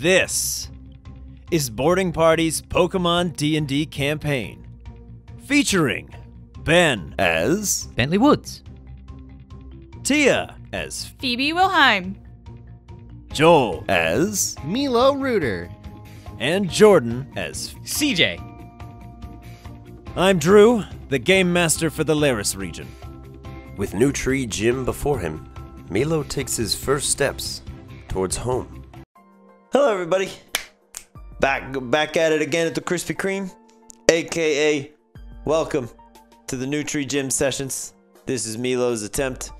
This is Boarding Party's Pokemon D&D campaign, featuring Ben as Bentley Woods. Tia as Phoebe Wilhelm. Joel as Milo Reuter. and Jordan as CJ. I'm Drew, the game master for the Laris region. With Newtry Gym before him, Milo takes his first steps towards home. Hello, everybody. Back back at it again at the Krispy Kreme, aka welcome to the Newtry Gym sessions. This is Milo's attempt.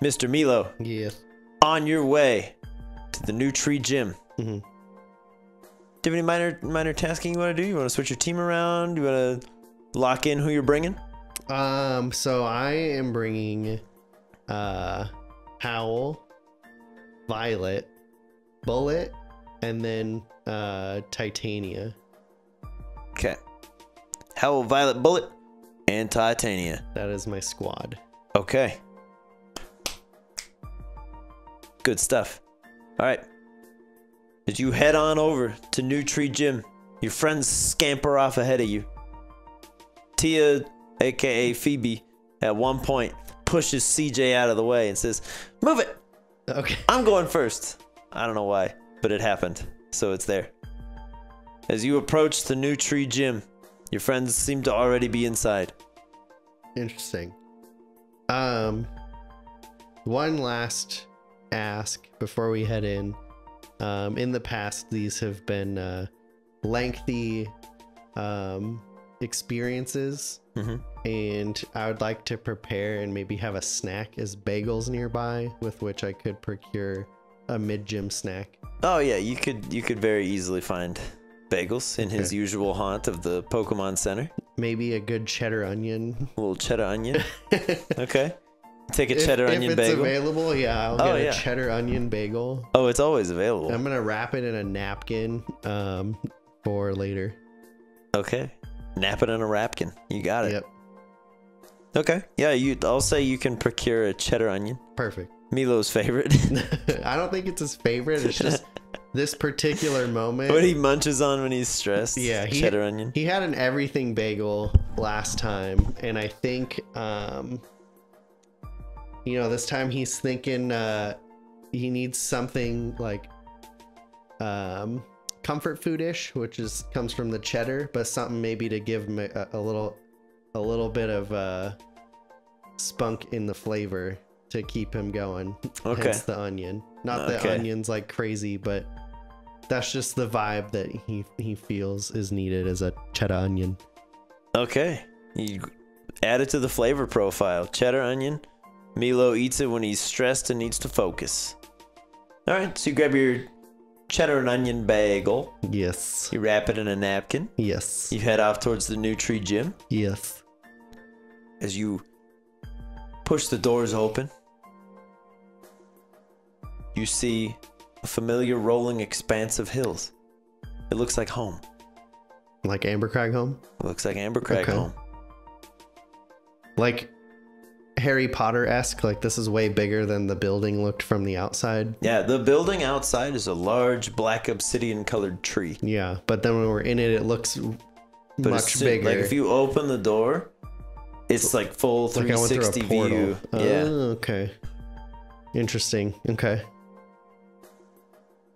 Mr. Milo, Yes. on your way to the Newtry Gym. Mm-hmm. Do you have any minor minor tasking you want to do? You want to switch your team around? You want to lock in who you're bringing? Um. So I am bringing, uh, Howl, Violet, Bullet, and then uh Titania. Okay. Howl, Violet, Bullet, and Titania. That is my squad. Okay. Good stuff. All right. Did you head on over to Newtry Gym, your friends scamper off ahead of you. Tia, aka Phoebe, at one point pushes CJ out of the way and says, Move it! Okay. I'm going first. I don't know why, but it happened. So it's there. As you approach the Newtry Gym, your friends seem to already be inside. Interesting. Um. One last ask before we head in. Um, in the past, these have been uh, lengthy um, experiences Mhm. and I would like to prepare and maybe have a snack as bagels nearby with which I could procure a mid gym snack. Oh yeah, you could you could very easily find bagels in his usual haunt of the Pokemon Center. Maybe a good cheddar onion. A little cheddar onion. okay. Take a If- cheddar if, onion it's bagel. available, yeah, I'll Oh, get yeah. a cheddar onion bagel. oh, it's always available. I'm gonna wrap it in a napkin um, for later. okay. Nap it in a rapkin. You got it. Yep, Okay. Yeah, you I'll say you can procure a cheddar onion. perfect. Milo's favorite. I don't think it's his favorite. It's just this particular moment. what he munches on when he's stressed. Yeah, he- cheddar onion. He had an everything bagel last time, and I think, um, you know, this time he's thinking uh, he needs something like um, comfort foodish, which is comes from the cheddar, but something maybe to give him a, a little, a little bit of uh, spunk in the flavor to keep him going. Okay. Hence the onion. Not the Okay. onions like crazy, but that's just the vibe that he he feels is needed as a cheddar onion. Okay. You add it to the flavor profile. Cheddar onion. Milo eats it when he's stressed and needs to focus. All right, so you grab your cheddar and onion bagel. Yes. You wrap it in a napkin. Yes. You head off towards the Newtry Gym. Yes. As you push the doors open, you see a familiar rolling expanse of hills. It looks like home. Like Ambercrag home? It looks like Ambercrag Okay. home. Like Harry Potter esque, like this is way bigger than the building looked from the outside. Yeah, the building outside is a large black obsidian colored tree. Yeah. But then when we're in it, it looks But much soon- bigger. Like if you open the door, it's like full like I went a 360 portal. view. Oh, yeah. okay. Interesting. Okay.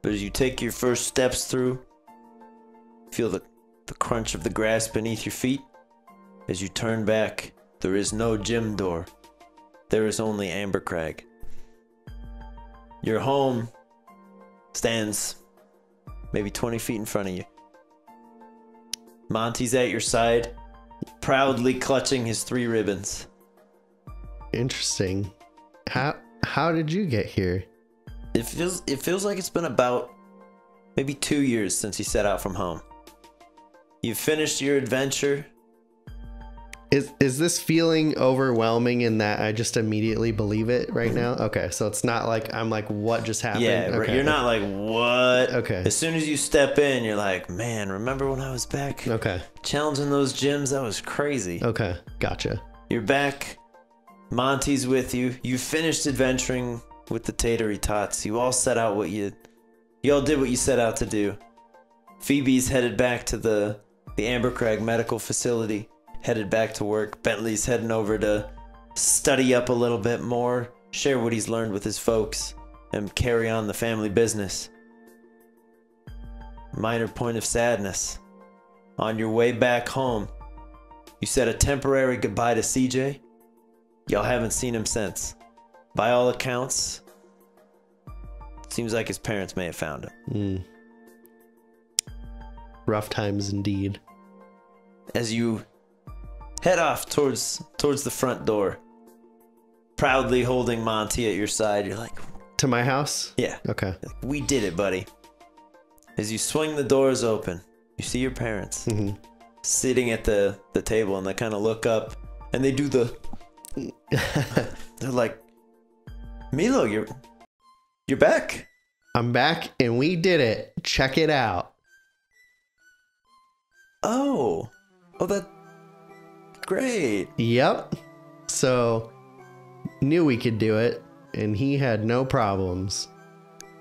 But as you take your first steps through, feel the, the crunch of the grass beneath your feet. As you turn back, there is no gym door. There is only Ambercrag. Your home stands maybe 20 feet in front of you. Monty's at your side, proudly clutching his three ribbons. Interesting. How how did you get here? It feels it feels like it's been about maybe two years since you set out from home. You've finished your adventure. Is is this feeling overwhelming in that I just immediately believe it right now? Okay, so it's not like I'm like, what just happened? Mm-hmm. Yeah, okay. you're not like what. Okay. As soon as you step in, you're like, man, remember when I was back Okay, challenging those gyms? That was crazy. okay, gotcha. You're back. Monty's with you. You finished adventuring with the Tatery Tots. You all set out what you Y'all did what you set out to do. Phoebe's headed back to the the Ambercrag Medical Facility, headed back to work. Bentley's heading over to study up a little bit more, share what he's learned with his folks, and carry on the family business. Minor point of sadness. On your way back home, you said a temporary goodbye to CJ. Y'all haven't seen him since. By all accounts, seems like his parents may have found him. Mm. Rough times indeed. As you head off towards towards the front door, proudly holding Monty at your side, you're like, To my house? "Yeah, Okay. we did it, buddy." As you swing the doors open, you see your parents hmm sitting at the the table, and they kind of look up, and they do the. They're like, "Milo, you're you're back." I'm back and we did it. Check it out. Oh, oh, that great. Yep. So knew we could do it and he had no problems.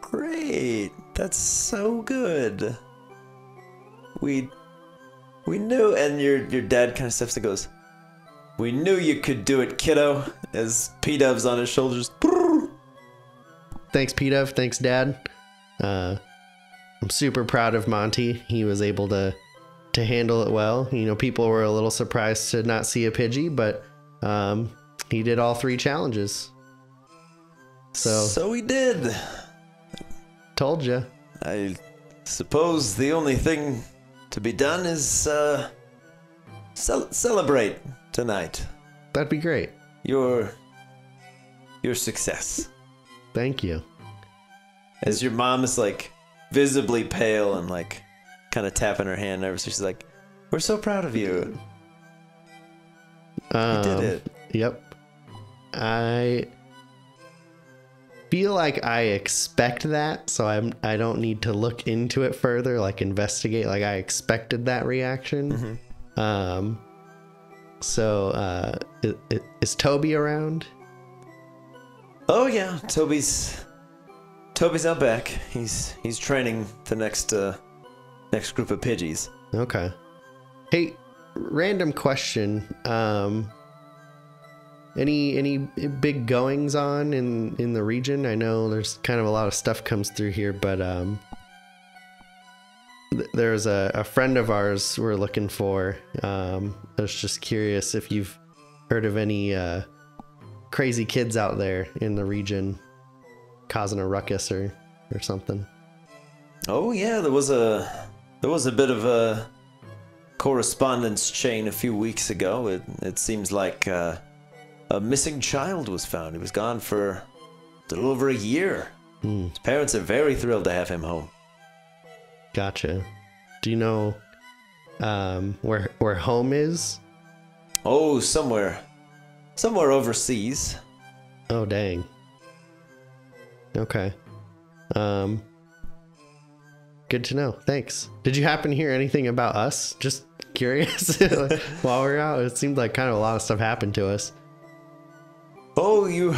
Great. That's so good. We we knew and your your dad kind of steps and goes, We knew you could do it, kiddo, as P Dub's on his shoulders. Thanks, Peter. Thanks, Dad. Uh, I'm super proud of Monty. He was able to to handle it well. You know, people were a little surprised to not see a Pidgey, but um, he did all three challenges. So So we did. told you. I suppose the only thing to be done is uh cel- celebrate tonight. That'd be great. Your your success. Thank you. As your mom is like visibly pale and like kind of tapping her hand nervously, she's like, "We're so proud of you. You Um, did it." Yep. I feel like I expect that, so I'm I don't need to look into it further, like investigate. Like I expected that reaction. Mhm. Um. So, uh, i- i- is Toby around? Oh yeah, Toby's Toby's out back. He's he's training the next uh next group of Pidgeys. Okay. Hey, random question. Um. Any any big goings on in in the region? I know there's kind of a lot of stuff comes through here, but um, th- there's a, a friend of ours we're looking for. Um, I was just curious if you've heard of any uh, crazy kids out there in the region causing a ruckus or or something. Oh yeah, there was a there was a bit of a correspondence chain a few weeks ago. It it seems like uh, a missing child was found. He was gone for a little over a year. Hmm. His parents are very thrilled to have him home. Gotcha. Do you know um, where where home is? Oh, somewhere, somewhere overseas. Oh dang. Okay. Um Good to know. Thanks. Did you happen to hear anything about us? Just curious. Like, While we are out, it seemed like kind of a lot of stuff happened to us. Oh, you,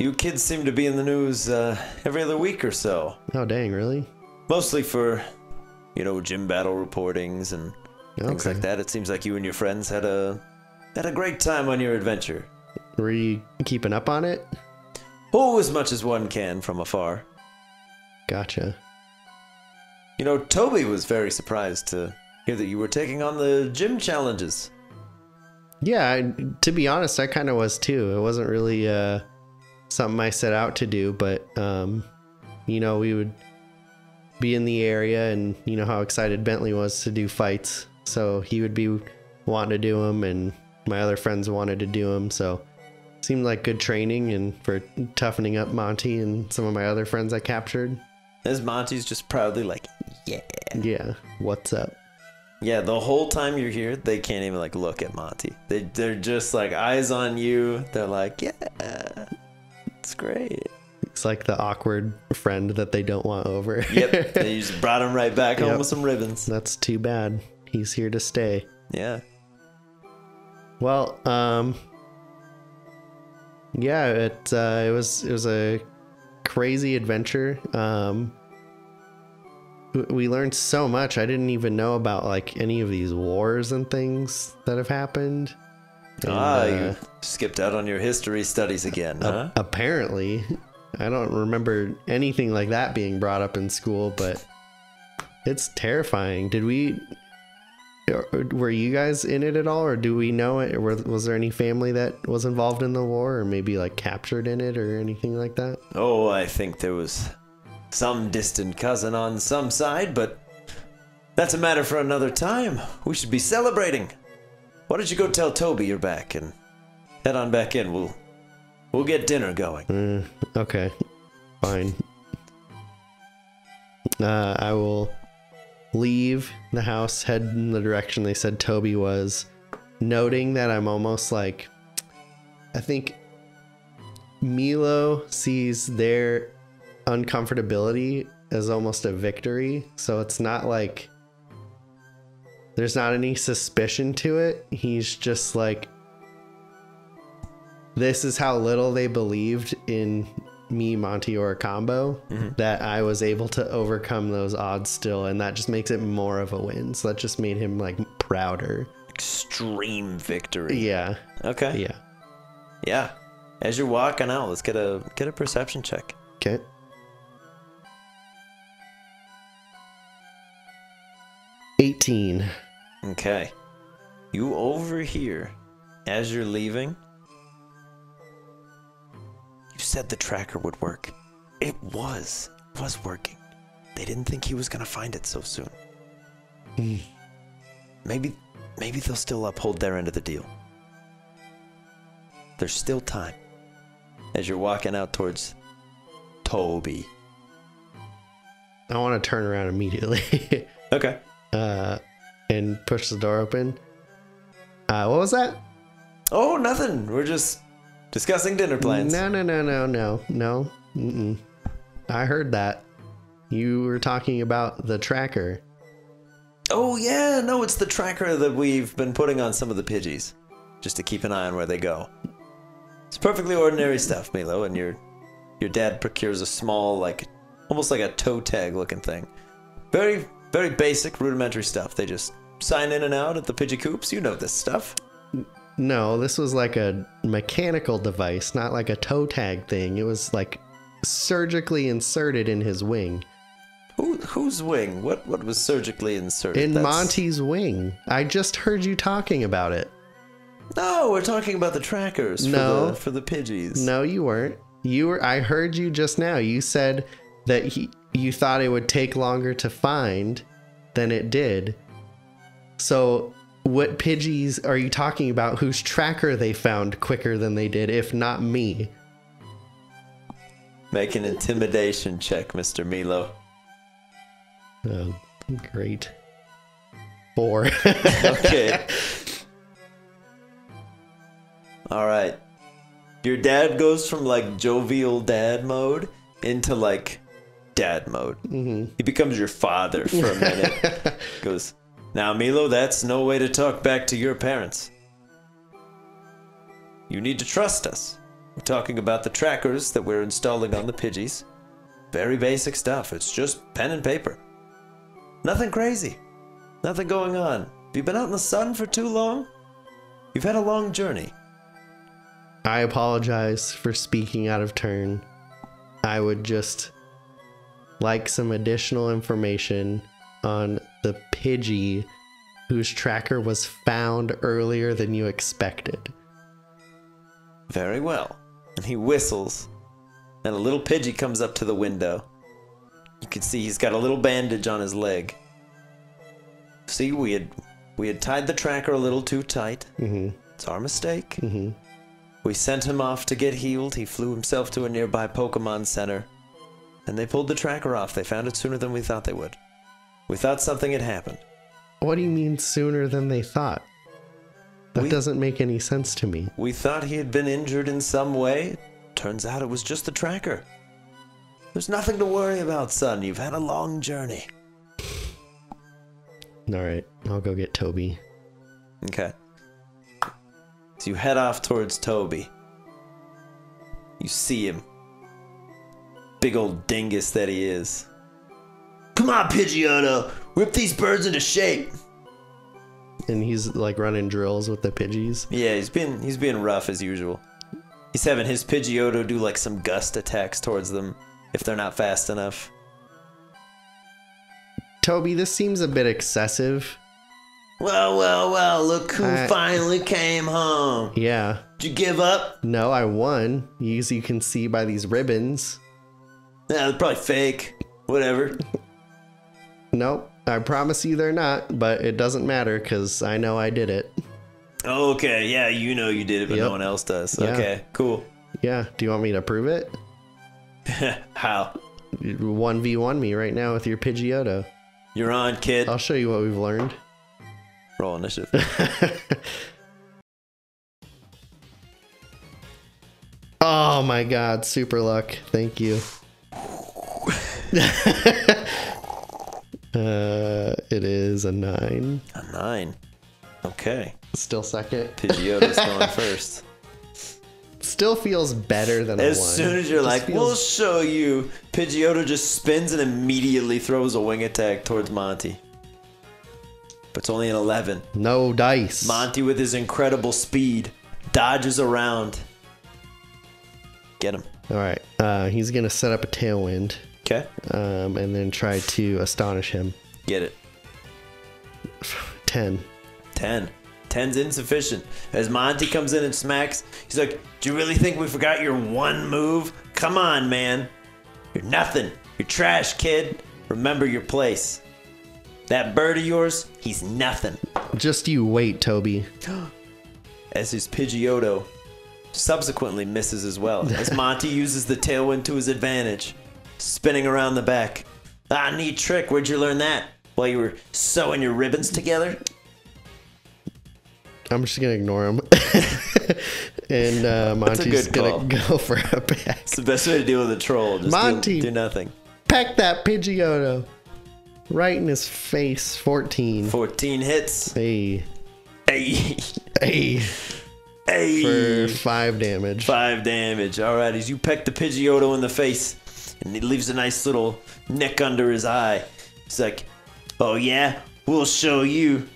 you kids seem to be in the news uh, every other week or so. Oh dang, really? Mostly for, you know, gym battle reportings and things like that. It seems like you and your friends had a had a great time on your adventure. Were you keeping up on it? Oh, as much as one can from afar. Gotcha. You know, Toby was very surprised to hear that you were taking on the gym challenges. Yeah, I, to be honest, I kind of was too. It wasn't really uh, something I set out to do, but um, you know, we would be in the area, and you know how excited Bentley was to do fights, so he would be wanting to do them, and my other friends wanted to do them. So seemed like good training and for toughening up Monty and some of my other friends I captured. As Monty's just proudly like, yeah. Yeah, what's up? Yeah, the whole time you're here, they can't even like look at Monty. They they're just like eyes on you. They're like, yeah, it's great. It's like the awkward friend that they don't want over. Yep, they just brought him right back home Yep. with some ribbons. That's too bad. He's here to stay. Yeah. Well, um yeah, it uh, it was it was a crazy adventure. Um we learned so much. I didn't even know about like any of these wars and things that have happened. And, ah, uh, you skipped out on your history studies again, huh? apparently, I don't remember anything like that being brought up in school, but it's terrifying. Did we? Were you guys in it at all, or do we know it? Or was- was there any family that was involved in the war, or maybe like captured in it, or anything like that? Oh, I think there was some distant cousin on some side, but that's a matter for another time. We should be celebrating. Why don't you go tell Toby you're back and head on back in? We'll we'll get dinner going. Mm, okay, fine. Uh, I will leave the house, head in the direction they said Toby was, noting that I'm almost like. I think Milo sees their uncomfortability as almost a victory, so it's not like. There's not any suspicion to it. He's just like, this is how little they believed in me, Monty, or a combo mm-hmm. that I was able to overcome those odds still, and that just makes it more of a win. So that just made him like prouder. Extreme victory. Yeah, Okay. yeah. Yeah. As you're walking out, let's get a get a perception check. Okay. Eighteen. Okay. You overhear as you're leaving. You said the tracker would work. It was. It was working. They didn't think he was gonna find it so soon. Maybe maybe they'll still uphold their end of the deal. There's still time. As you're walking out towards Toby. I want to turn around immediately Okay. uh, and push the door open. Uh, what was that? Oh, nothing. We're just discussing dinner plans. No, no, no, no, no, no. Mm-mm. I heard that. You were talking about the tracker. Oh yeah, no, it's the tracker that we've been putting on some of the Pidgeys, just to keep an eye on where they go. It's perfectly ordinary stuff, Milo, and your your dad procures a small, like almost like a toe tag looking thing. Very, very basic, rudimentary stuff. They just sign in and out at the Pidgey coops. You know this stuff. No, this was like a mechanical device, not like a toe tag thing. It was like surgically inserted in his wing. Who whose wing? What what was surgically inserted? In That's- Monty's wing. I just heard you talking about it. No, we're talking about the trackers for No. the for the Pidgeys. No, you weren't. You were I heard you just now. You said that he you thought it would take longer to find than it did. So what Pidgeys are you talking about whose tracker they found quicker than they did, if not me? Make an intimidation check, Mr. Milo. Oh, great. Four. Okay. All right. Your dad goes from like jovial dad mode into like dad mode. hmm He becomes your father for a minute. goes, now Milo, that's no way to talk back to your parents. You need to trust us. We're talking about the trackers that we're installing on the Pidgeys. Very basic stuff. It's just pen and paper. Nothing crazy. Nothing going on. Have you been out in the sun for too long? You've had a long journey. I apologize for speaking out of turn. I would just like some additional information on the Pidgey whose tracker was found earlier than you expected. Very well. And he whistles, and a little Pidgey comes up to the window. You can see he's got a little bandage on his leg. See, we had we had tied the tracker a little too tight. Mm-hmm. It's our mistake. Mm-hmm. We sent him off to get healed. He flew himself to a nearby Pokemon Center. And they pulled the tracker off. They found it sooner than we thought they would. We thought something had happened. What do you mean sooner than they thought? That We- doesn't make any sense to me. We thought he had been injured in some way. Turns out it was just the tracker. There's nothing to worry about, son. You've had a long journey. All right, I'll go get Toby. Okay. So you head off towards Toby. You see him. Big old dingus that he is. Come on, Pidgeotto. Whip these birds into shape. And he's like running drills with the Pidgeys. Yeah, he's been he's being rough as usual. He's having his Pidgeotto do like some gust attacks towards them if they're not fast enough. Toby, this seems a bit excessive. Well, well, well, look who I- finally came home. Yeah. Did you give up? No, I won. As you can see by these ribbons. Yeah, they're probably fake. Whatever. Nope. I promise you they're not, but it doesn't matter because I know I did it. Okay, yeah, you know you did it, but Yep. no one else does. Yeah. Okay, cool. Yeah. Do you want me to prove it? How? 1v1 me right now with your Pidgeotto. You're on, kid. I'll show you what we've learned. Roll initiative. Oh my god, super luck. Thank you. uh, it is a nine. A nine. Okay. Still second. Pidgeotto's going first. Still feels better than a one. As soon as you're like, feels- we'll show you, Pidgeotto just spins and immediately throws a wing attack towards Monty. But it's only an 11. no dice. Monty, with his incredible speed, dodges around. Get him. All right. Uh, he's gonna set up a tailwind, Okay. um, and then try to astonish him. Get it. Ten. 10. 10's insufficient. As Monty comes in and smacks, he's like, Do you really think we forgot your one move? Come on, man. You're nothing. You're trash, kid. Remember your place. That bird of yours, he's nothing. Just you wait, Toby. As his Pidgeotto subsequently misses as well. As Monty uses the tailwind to his advantage, spinning around the back. Ah, neat trick. Where'd you learn that? While you were sewing your ribbons together? I'm just gonna ignore him. and uh, Monty's gonna go for a peck. It's the best way to deal with a troll. Just Monty. do nothing. Peck that Pidgeotto. Right in his face. 14. 14 hits. Hey. Hey, Hey. hey. For five damage. Five damage. All right, as you peck the Pidgeotto in the face, and he leaves a nice little nick under his eye. He's like, "Oh yeah, we'll show you."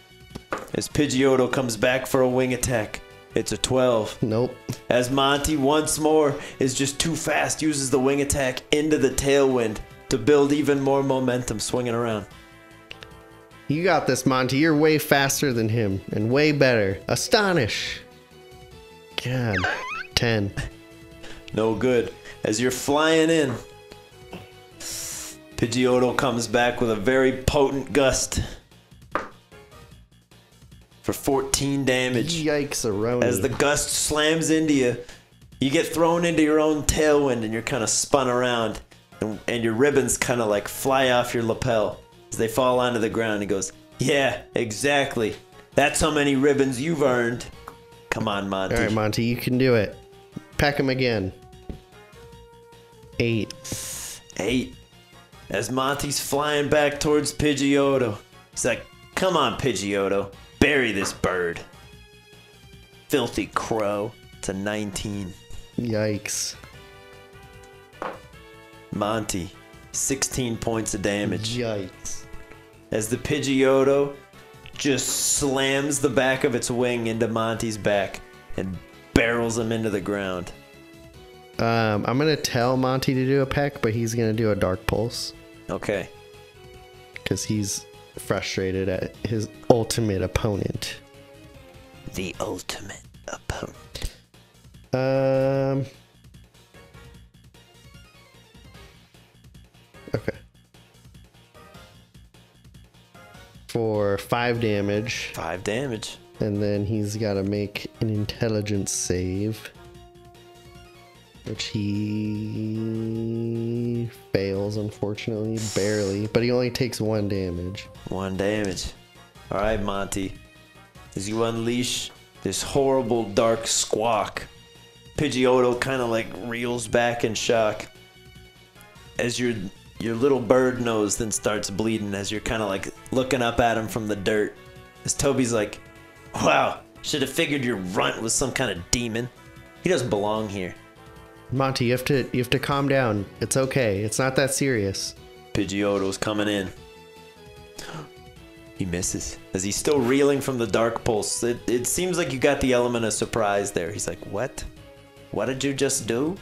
As Pidgeotto comes back for a wing attack, it's a 12. Nope. As Monty once more is just too fast, uses the wing attack into the tailwind to build even more momentum swinging around. You got this, Monty. You're way faster than him and way better. Astonish. God. 10. No good. As you're flying in, Pidgeotto comes back with a very potent gust for 14 damage. Yikes, Aroni. As the gust slams into you, you get thrown into your own tailwind and you're kind of spun around, and, and your ribbons kind of like fly off your lapel as they fall onto the ground. He goes, Yeah, exactly. That's how many ribbons you've earned. Come on, Monty. All right, Monty, you can do it. Pack him again. Eight. Eight. As Monty's flying back towards Pidgeotto, he's like, Come on, Pidgeotto, bury this bird. Filthy crow. It's a 19. Yikes. Monty, 16 points of damage. Yikes. As the Pidgeotto just slams the back of its wing into Monty's back and barrels him into the ground. Um, I'm gonna tell Monty to do a peck, but he's gonna do a dark pulse Okay. because he's frustrated at his ultimate opponent. The ultimate opponent. Um. Okay. For five damage, Five damage. and then he's got to make an intelligence save, which he fails, unfortunately, barely. But he only takes one damage. One damage. Alright, Monty. As you unleash this horrible dark squawk, Pidgeotto kind of like reels back in shock. As your your little bird nose then starts bleeding as you're kind of like looking up at him from the dirt. As Toby's like, "Wow, should have figured your runt was some kind of demon. He doesn't belong here." Monty, you have to you have to calm down. It's okay. It's not that serious. Pidgeotto's coming in. He misses as he's still reeling from the dark pulse. It, it seems like you got the element of surprise there. He's like, What? What did you just do?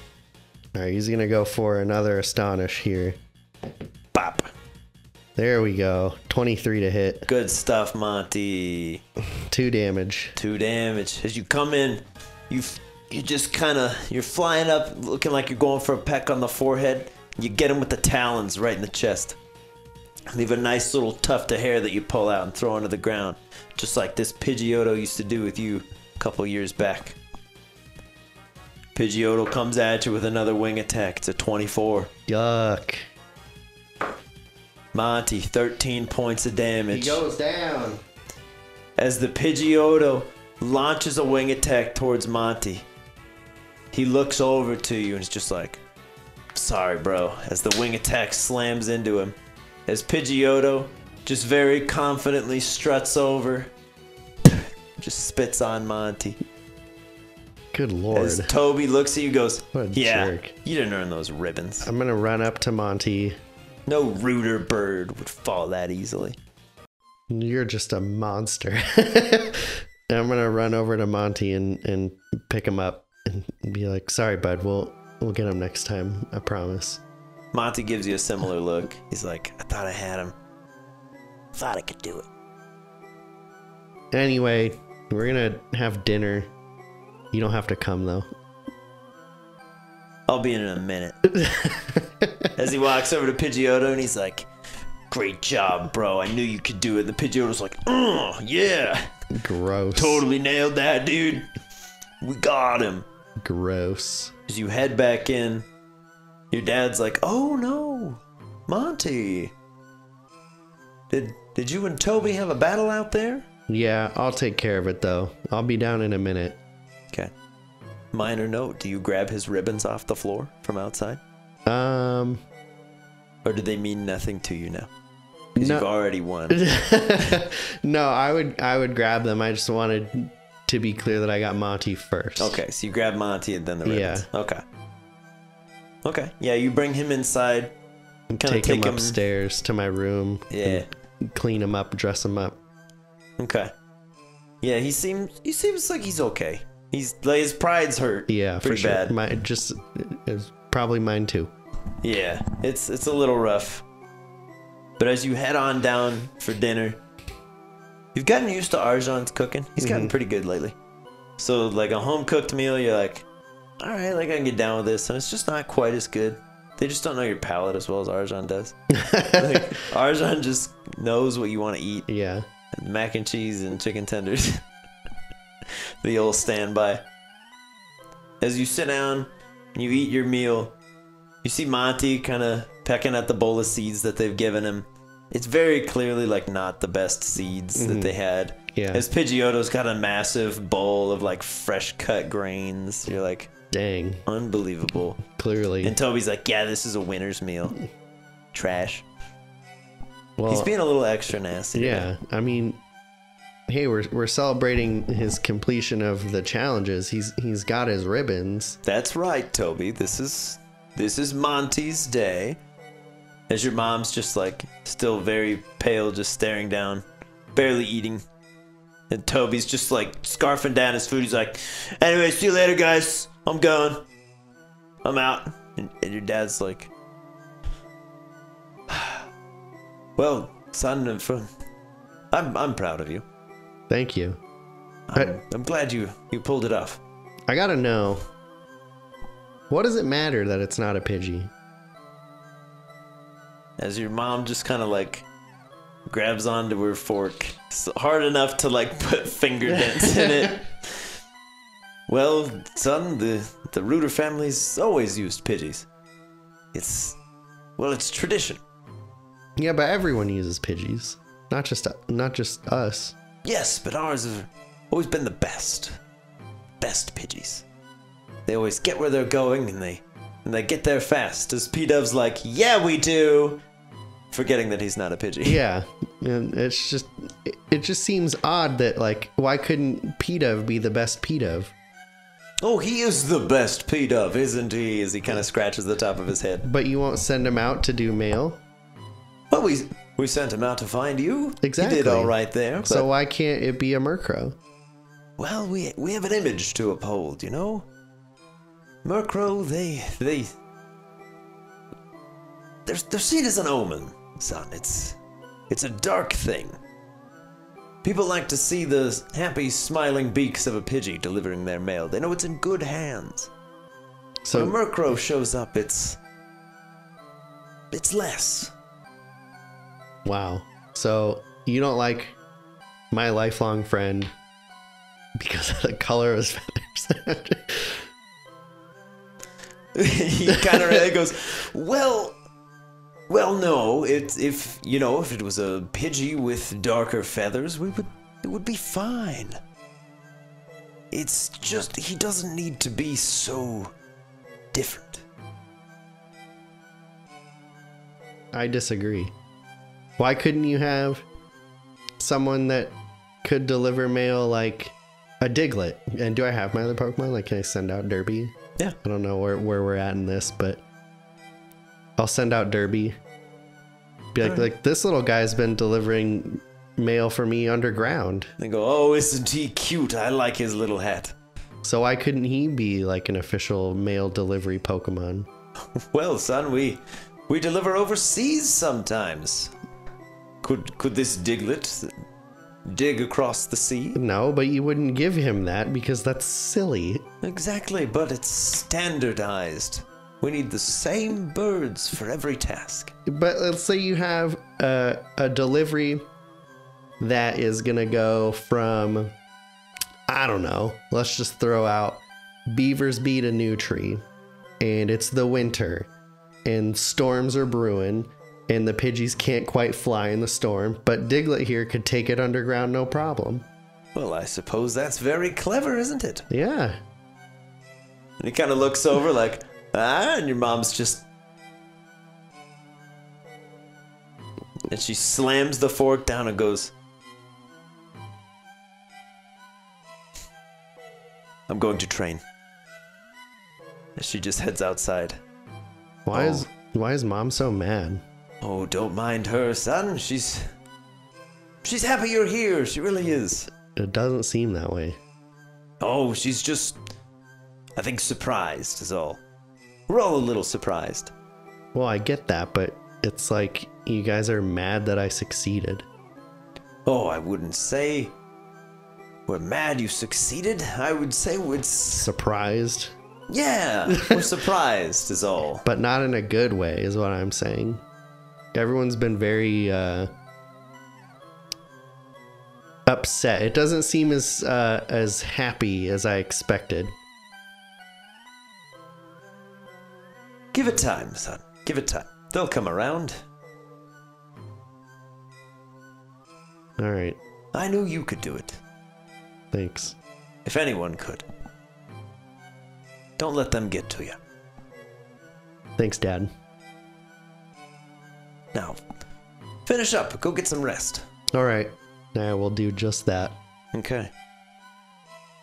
All right, he's gonna go for another astonish here. Bop. There we go. 23 to hit. Good stuff, Monty. Two damage. Two damage. As you come in, you f- you just kind of you're flying up, looking like you're going for a peck on the forehead. You get him with the talons right in the chest. Leave a nice little tuft of hair that you pull out and throw onto the ground, just like this Pidgeotto used to do with you a couple years back. Pidgeotto comes at you with another wing attack. It's a 24. Yuck. Monty, 13 points of damage. He goes down. as the Pidgeotto launches a wing attack towards Monty. He looks over to you and is just like, sorry, bro, as the wing attack slams into him. As Pidgeotto just very confidently struts over, just spits on Monty. Good lord. As Toby looks at you and goes, What a Yeah, jerk. you didn't earn those ribbons. I'm gonna run up to Monty. No ruder bird would fall that easily. You're just a monster. I'm gonna run over to Monty and, and pick him up and be like, sorry, bud, we'll we'll get him next time, I promise. Monty gives you a similar look. He's like, I thought I had him. Thought I could do it. Anyway, we're gonna have dinner. You don't have to come though. I'll be in in a minute. As he walks over to Pidgeotto and he's like, Great job, bro. I knew you could do it. The Pidgeotto's like, Oh, yeah. Gross. Totally nailed that, dude. We got him. Gross. As you head back in, your dad's like, Oh no, Monty. Did did you and Toby have a battle out there? Yeah, I'll take care of it though. I'll be down in a minute. Okay. Minor note, do you grab his ribbons off the floor from outside? Um Or do they mean nothing to you now? Because No. you've already won. no, I would I would grab them. I just wanted to be clear that I got Monty first. Okay, so you grab Monty and then the Yeah. Okay. Okay. Yeah, you bring him inside. Kind of Take, take him him. upstairs to my room. Yeah. Clean him up, dress him up. Okay. Yeah, he seems he seems like he's okay. He's like his pride's hurt. Yeah, for sure. bad. My just it's probably mine too. Yeah, it's it's a little rough. But as you head on down for dinner, you've gotten used to Arjan's cooking. He's gotten Mhm. pretty good lately. So like a home cooked meal, you're like, all right, like I can get down with this, and it's just not quite as good. They just don't know your palate as well as Arjan does. like, Arjan just knows what you want to eat: Yeah. mac and cheese and chicken tenders. the old standby. As you sit down and you eat your meal, you see Monty kind of pecking at the bowl of seeds that they've given him. It's very clearly like not the best seeds that Mhm. they had. Yeah. As Pidgeotto's got a massive bowl of like fresh cut grains. You're like, Dang. unbelievable. Clearly. And Toby's like, yeah, this is a winner's meal. Trash. well, He's being a little extra nasty. today. yeah. I mean, hey, we're we're celebrating his completion of the challenges. He's he's got his ribbons. That's right, Toby. This is this is Monty's day. As your mom's just like still very pale, just staring down, barely eating. And Toby's just like scarfing down his food. He's like, anyway, see you later, guys. I'm going. I'm out. And, and your dad's like, well, son, from um, I'm I'm proud of you. Thank you. I'm, I'm glad you you pulled it off. I gotta know. What does it matter that it's not a Pidgey? As your mom just kind of like grabs onto her fork s hard enough to like put finger dents in it. Well, son, the the Rooter family's always used Pidgeys. It's well, it's tradition. Yeah, but everyone uses Pidgeys. Not just not just us. Yes, but ours have always been the best. Best Pidgeys. They always get where they're going and they and they get there fast. As Pidove's like, yeah, we do. Forgetting that he's not a Pidgey. Yeah, and it's just it, it just seems odd that like why couldn't Pidove be the best Pidove? Oh, he is the best Pidove, isn't he? As he kind of scratches the top of his head. But you won't send him out to do mail? Well, we we sent him out to find you. Exactly. He did all right there. But, So why can't it be a Murkrow? well, we we have an image to uphold, you know. Murkrow, they they they're they're seen as an omen, son. It's it's a dark thing. People like to see the happy, smiling beaks of a Pidgey delivering their mail. They know it's in good hands. So when Murkrow shows up, it's it's less. wow. So you don't like my lifelong friend because of the color of his feathers. he kind of goes, well, well, no. It if you know if it was a Pidgey with darker feathers, we would it would be fine. It's just he doesn't need to be so different. I disagree. Why couldn't you have someone that could deliver mail like a Diglett? And do I have my other Pokemon? Like, can I send out Derby? Yeah. I don't know where, where we're at in this, but I'll send out Derby. Be like, like this little guy's been delivering mail for me underground. They go, oh, isn't he cute? I like his little hat. So why couldn't he be like an official mail delivery Pokemon? Well, son, we we deliver overseas sometimes. Could could this Diglett dig across the sea? No, but you wouldn't give him that because that's silly. Exactly, but it's standardized. We need the same birds for every task. But let's say you have a, a delivery that is going to go from, I don't know, let's just throw out beavers beat a Newtry, and it's the winter, and storms are brewing, and the Pidgeys can't quite fly in the storm, but Diglett here could take it underground no problem. Well, I suppose that's very clever, isn't it? Yeah. And he kind of looks over like, ah, and your mom's just. And she slams the fork down and goes, I'm going to train. And she just heads outside. Why Oh. is why is mom so mad? Oh, don't mind her, son. She's. She's happy you're here. She really is. It doesn't seem that way. Oh, she's just. I think surprised, is all. We're all a little surprised. Well, I get that, but it's like you guys are mad that I succeeded. Oh, I wouldn't say we're mad you succeeded. I would say we're. Surprised, Yeah, we're surprised, is all. but not in a good way, is what I'm saying. Everyone's been very uh, upset. It doesn't seem as uh, as happy as I expected. Give it time, son. Give it time. They'll come around. All right, I knew you could do it. thanks. If anyone could. Don't let them get to you. Thanks, Dad. Now, finish up. Go get some rest. All right, I will do just that. Okay.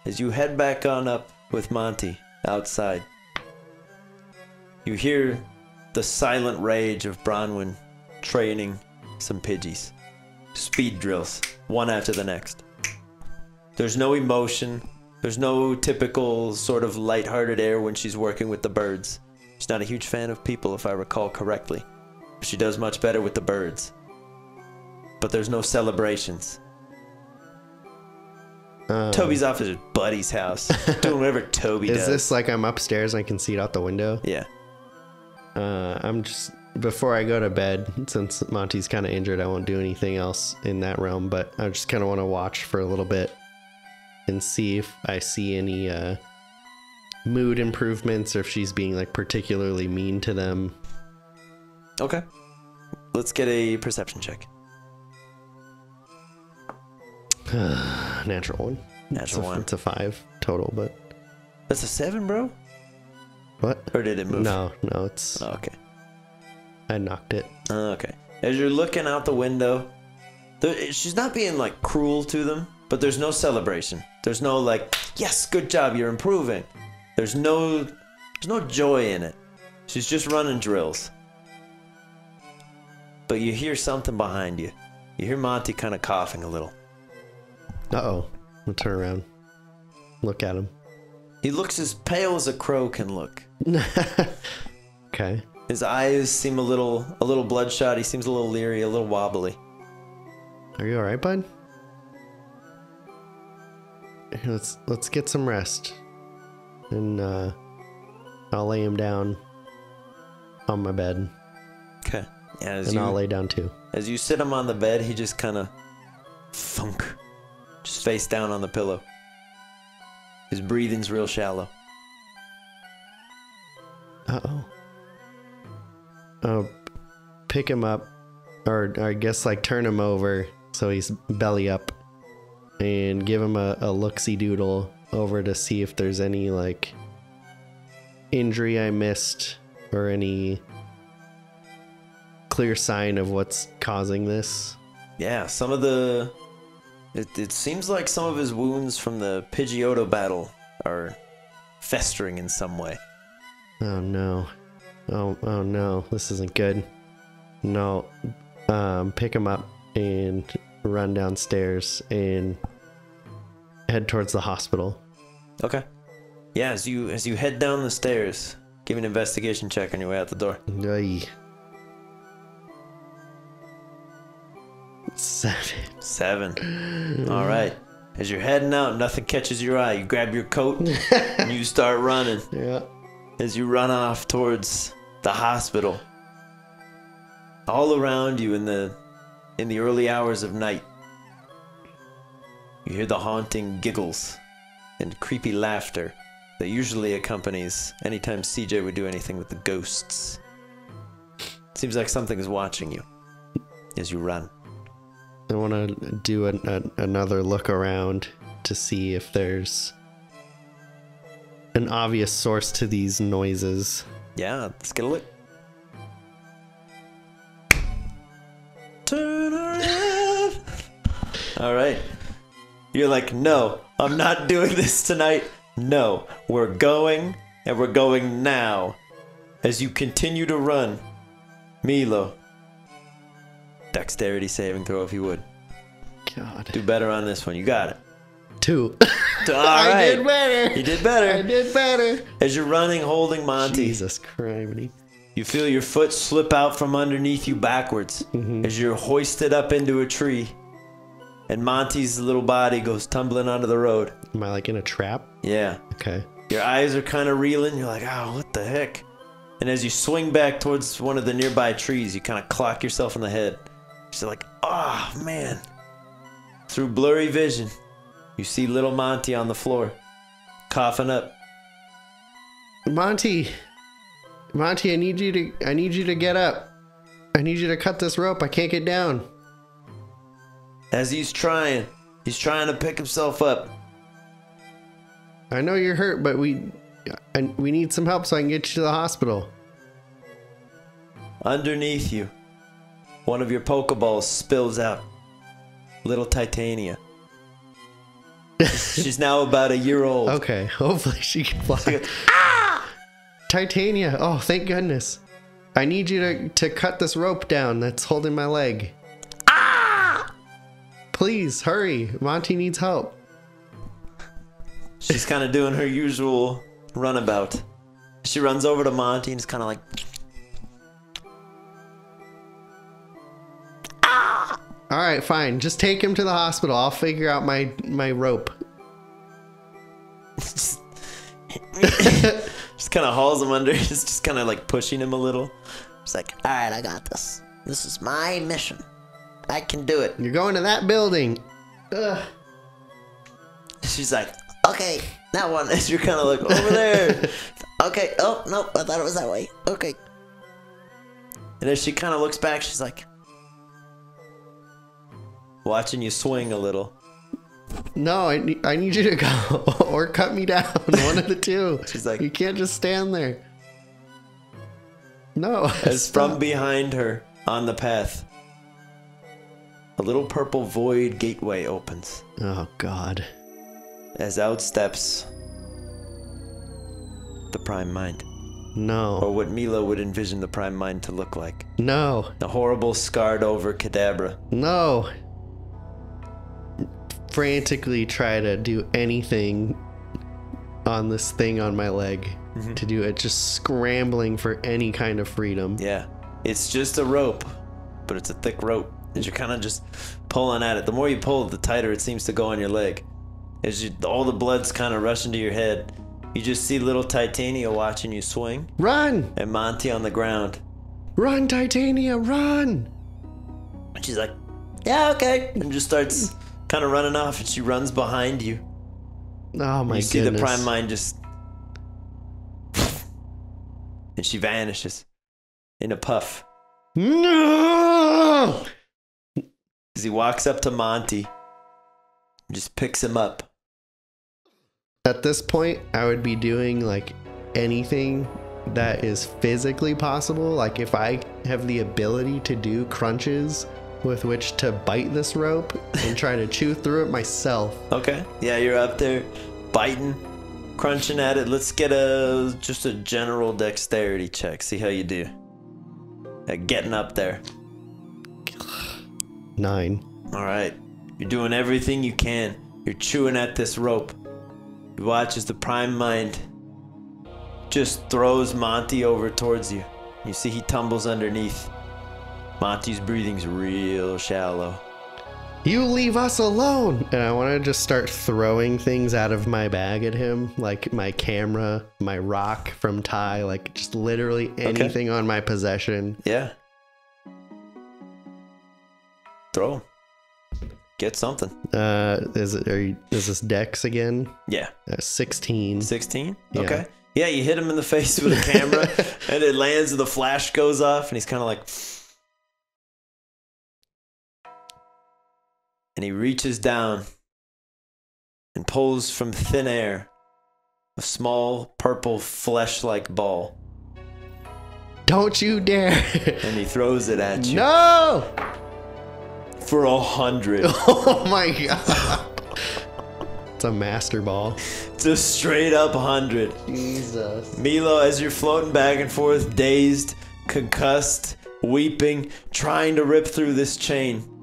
As you head back on up with Monty outside, you hear the silent rage of Bronwyn training some Pidgeys. Speed drills, one after the next. There's no emotion. There's no typical sort of lighthearted air when she's working with the birds. She's not a huge fan of people, if I recall correctly. She does much better with the birds. But there's no celebrations. Um, Toby's off at his buddy's house, doing whatever Toby is does. Is this like I'm upstairs and I can see it out the window? Yeah. Uh, I'm just before I go to bed, since Monty's kind of injured, I won't do anything else in that realm. But I just kind of want to watch for a little bit and see if I see any uh, mood improvements or if she's being like particularly mean to them. Okay. Let's get a perception check. Natural one. Natural it's a, one. It's a five total, but That's a seven, bro. what? Or did it move? No, no, it's Oh, okay. I knocked it. Oh, okay. As you're looking out the window, there, she's not being like cruel to them, but there's no celebration. There's no like, yes, good job, you're improving. There's no, there's no joy in it. She's just running drills. But you hear something behind you. You hear Monty kind of coughing a little. Uh oh. I'll turn around. Look at him. He looks as pale as a crow can look. Okay. His eyes seem a little a little bloodshot. He seems a little leery, a little wobbly. Are you alright, bud? Here, Let's let's get some rest. And uh I'll lay him down on my bed. Okay. As And you, I'll lay down too. as you sit him on the bed, he just kind of funk, just face down on the pillow. His breathing's real shallow. Uh oh. Oh, pick him up, or, or I guess like turn him over so he's belly up, and give him a, a look see doodle over to see if there's any like injury I missed or any clear sign of what's causing this. Yeah, some of the. It, it seems like some of his wounds from the Pidgeotto battle are festering in some way. Oh no. Oh oh no, this isn't good. No. Um pick him up and run downstairs and head towards the hospital. Okay. Yeah, as you as you head down the stairs, give an investigation check on your way out the door. Ay. Seven. Seven. All right. As you're heading out, nothing catches your eye. You grab your coat and you start running. Yeah. As you run off towards the hospital, all around you in the in the early hours of night, you hear the haunting giggles and creepy laughter that usually accompanies anytime CJ would do anything with the ghosts. Seems like something is watching you as you run. I want to do an, an, another look around to see if there's an obvious source to these noises. Yeah, let's get a look. Turn around. All right. You're like, no, I'm not doing this tonight. No, we're going, and we're going now. As you continue to run, Milo. Dexterity saving throw if you would. God. Do better on this one. You got it. Two. All I did better. You did better. I did better. As you're running, holding Monty. Jesus Christ. You feel your foot slip out from underneath you backwards mm-hmm. as you're hoisted up into a tree. And Monty's little body goes tumbling onto the road. Am I like in a trap? Yeah. Okay. Your eyes are kind of reeling. You're like, oh, what the heck? And as you swing back towards one of the nearby trees, you kind of clock yourself in the head. You're like, oh, man. Through blurry vision, you see little Monty on the floor, coughing up. Monty. Monty, I need you to I need you to get up. I need you to cut this rope. I can't get down. As he's trying, he's trying to pick himself up. I know you're hurt, but we I, we need some help so I can get you to the hospital. Underneath you, one of your Pokeballs spills out. Little Titania. She's now about a year old. Okay, hopefully she can fly. Ah! Titania. Oh, thank goodness. I need you to, to cut this rope down that's holding my leg. Ah! Please, hurry. Monty needs help. She's kind of doing her usual runabout. She runs over to Monty and is kind of like, All right, fine. Just take him to the hospital. I'll figure out my my rope. just kind of hauls him under. Just, just kind of like pushing him a little. It's like, all right, I got this. This is my mission. I can do it. You're going to that building. Ugh. She's like, Okay, that one. as you're kind of like over there. Okay. Oh no, I thought it was that way. Okay. And as she kind of looks back, she's like, watching you swing a little. No, I need, I need you to go or cut me down. One of the two. She's like- you can't just stand there. No. As stop. from behind her on the path, a little purple void gateway opens. Oh God. As out steps the Prime Mind. No. or what Milo would envision the Prime Mind to look like. No. The horrible, scarred over Kadabra. No. Frantically try to do anything on this thing on my leg mm-hmm. to do it, just scrambling for any kind of freedom. Yeah. It's just a rope, but it's a thick rope. And you're kind of just pulling at it. The more you pull, the tighter it seems to go on your leg. As you, all the blood's kind of rushing to your head, you just see little Titania watching you swing, Run! and Monty on the ground. Run, Titania, run! And she's like, "Yeah, okay," and just starts kind of running off. And she runs behind you. Oh my you see goodness. the Prime Mind just, and she vanishes in a puff. No! As he walks up to Monty, and just picks him up. At this point, I would be doing like anything that is physically possible. Like if I have the ability to do crunches with which to bite this rope and try to chew through it myself. Okay. Yeah, you're up there biting, crunching at it. Let's get a just a general dexterity check. See how you do. At getting up there. Nine. All right. You're doing everything you can. You're chewing at this rope. You watch as the prime mind just throws Monty over towards you. You see he tumbles underneath. Monty's breathing's real shallow. You leave us alone! And I want to just start throwing things out of my bag at him, like my camera, my rock from Ty, like just literally anything on my possession. Yeah. Throw him. Get something. Uh, is it? Are you, is this Dex again? Yeah. Uh, Sixteen. 16? Yeah. Okay. Yeah, you hit him in the face with a camera and it lands and the flash goes off and he's kind of like. And he reaches down and pulls from thin air a small purple flesh like ball Don't you dare! and he throws it at you no! for a hundred. Oh my god! It's a master ball. It's a straight up hundred. Jesus. Milo, as you're floating back and forth, dazed, concussed, weeping, trying to rip through this chain,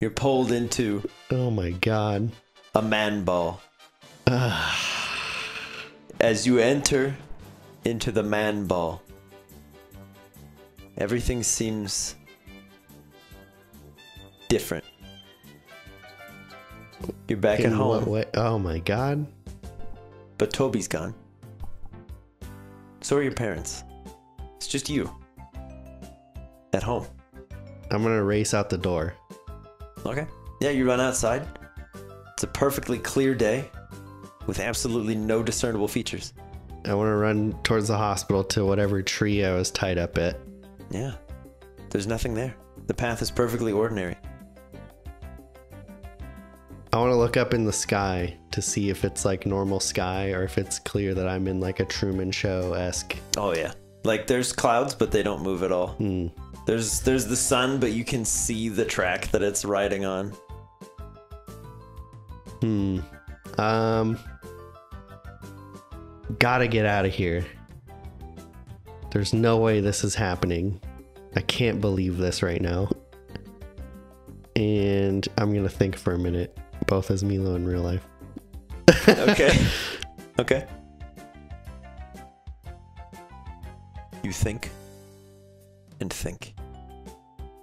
you're pulled into Oh my god. a man ball. as you enter into the man ball, everything seems different. You're back at In what home. Oh my god. But Toby's gone. So are your parents. It's just you. At home. I'm gonna race out the door. Okay. Yeah, you run outside. It's a perfectly clear day with absolutely no discernible features. I want to run towards the hospital to whatever tree I was tied up at. Yeah. There's nothing there. The path is perfectly ordinary. I want to look up in the sky to see if it's like normal sky or if it's clear that I'm in like a Truman Show esque. Oh yeah. Like there's clouds but they don't move at all. Hmm. There's there's the sun but you can see the track that it's riding on. Hmm. Um. Gotta get out of here. There's no way this is happening. I can't believe this right now. And I'm gonna think for a minute, both as Milo in real life. Okay. okay. You think and think.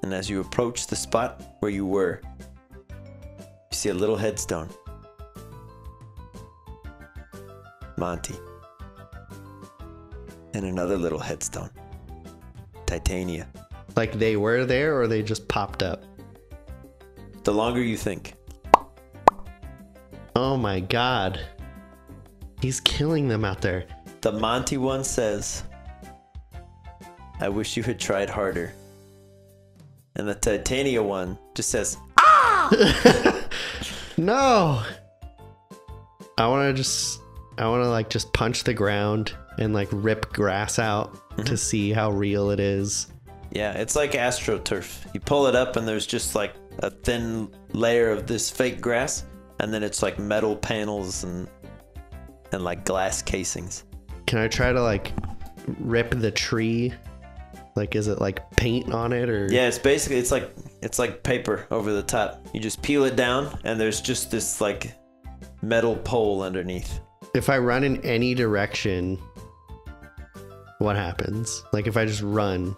And as you approach the spot where you were, you see a little headstone. Monty. And another little headstone. Titania. Like they were there or they just popped up. The longer you think, Oh my god. He's killing them out there. the Monty one says, I wish you had tried harder. And the Titania one just says, Ah! No. I want to just I want to like just punch the ground and like rip grass out to see how real it is. Yeah, it's like AstroTurf. You pull it up and there's just like a thin layer of this fake grass, and then it's like metal panels and and like glass casings. can I try to like rip the tree? Like, is it like paint on it or? Yeah, it's basically it's like it's like paper over the top. You just peel it down, and there's just this like metal pole underneath. If I run in any direction, what happens? Like if I just run,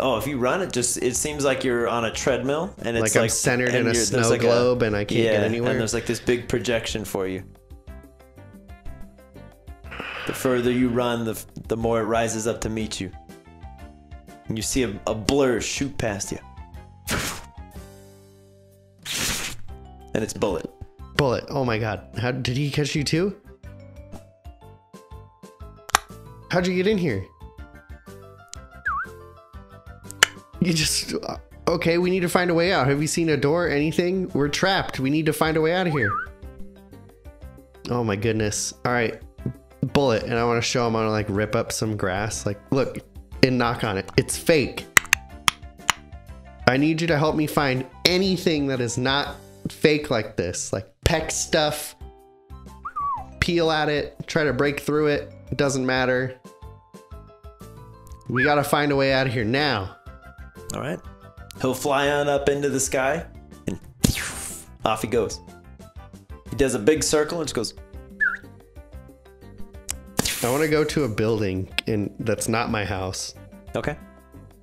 Oh, if you run it, just it seems like you're on a treadmill, and it's like, like, I'm centered in a snow like globe and I can't yeah, get anywhere. and there's like this big projection for you. The further you run, the the more it rises up to meet you. And you see a, a blur shoot past you. And it's Bullet. Bullet. Oh my god. How did he catch you too? How'd you get in here? You just uh, okay. We need to find a way out. Have you seen a door? Anything? We're trapped. We need to find a way out of here. Oh my goodness. All right, bullet. And I want to show him. I want to like rip up some grass. Like, look, and knock on it. It's fake. I need you to help me find anything that is not fake like this. Like peck stuff. Peel at it. Try to break through it. It doesn't matter. We gotta find a way out of here now. All right. He'll fly on up into the sky, and off he goes. He does a big circle and just goes. I want to go to a building and that's not my house. Okay.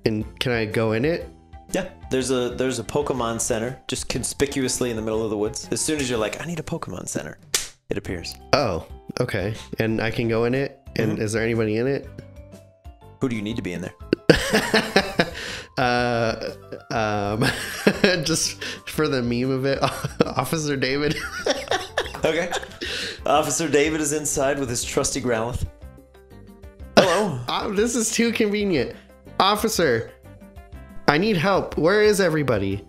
And can I go in it? Yeah, there's a there's a Pokemon Center just conspicuously in the middle of the woods. As soon as you're like, I need a Pokemon Center, it appears. Oh, okay. And I can go in it. And is there anybody in it? Who do you need to be in there? uh, um, just for the meme of it, Officer David. Okay. Officer David is inside with his trusty Growlithe. Hello. Oh, this is too convenient. Officer, I need help. Where is everybody?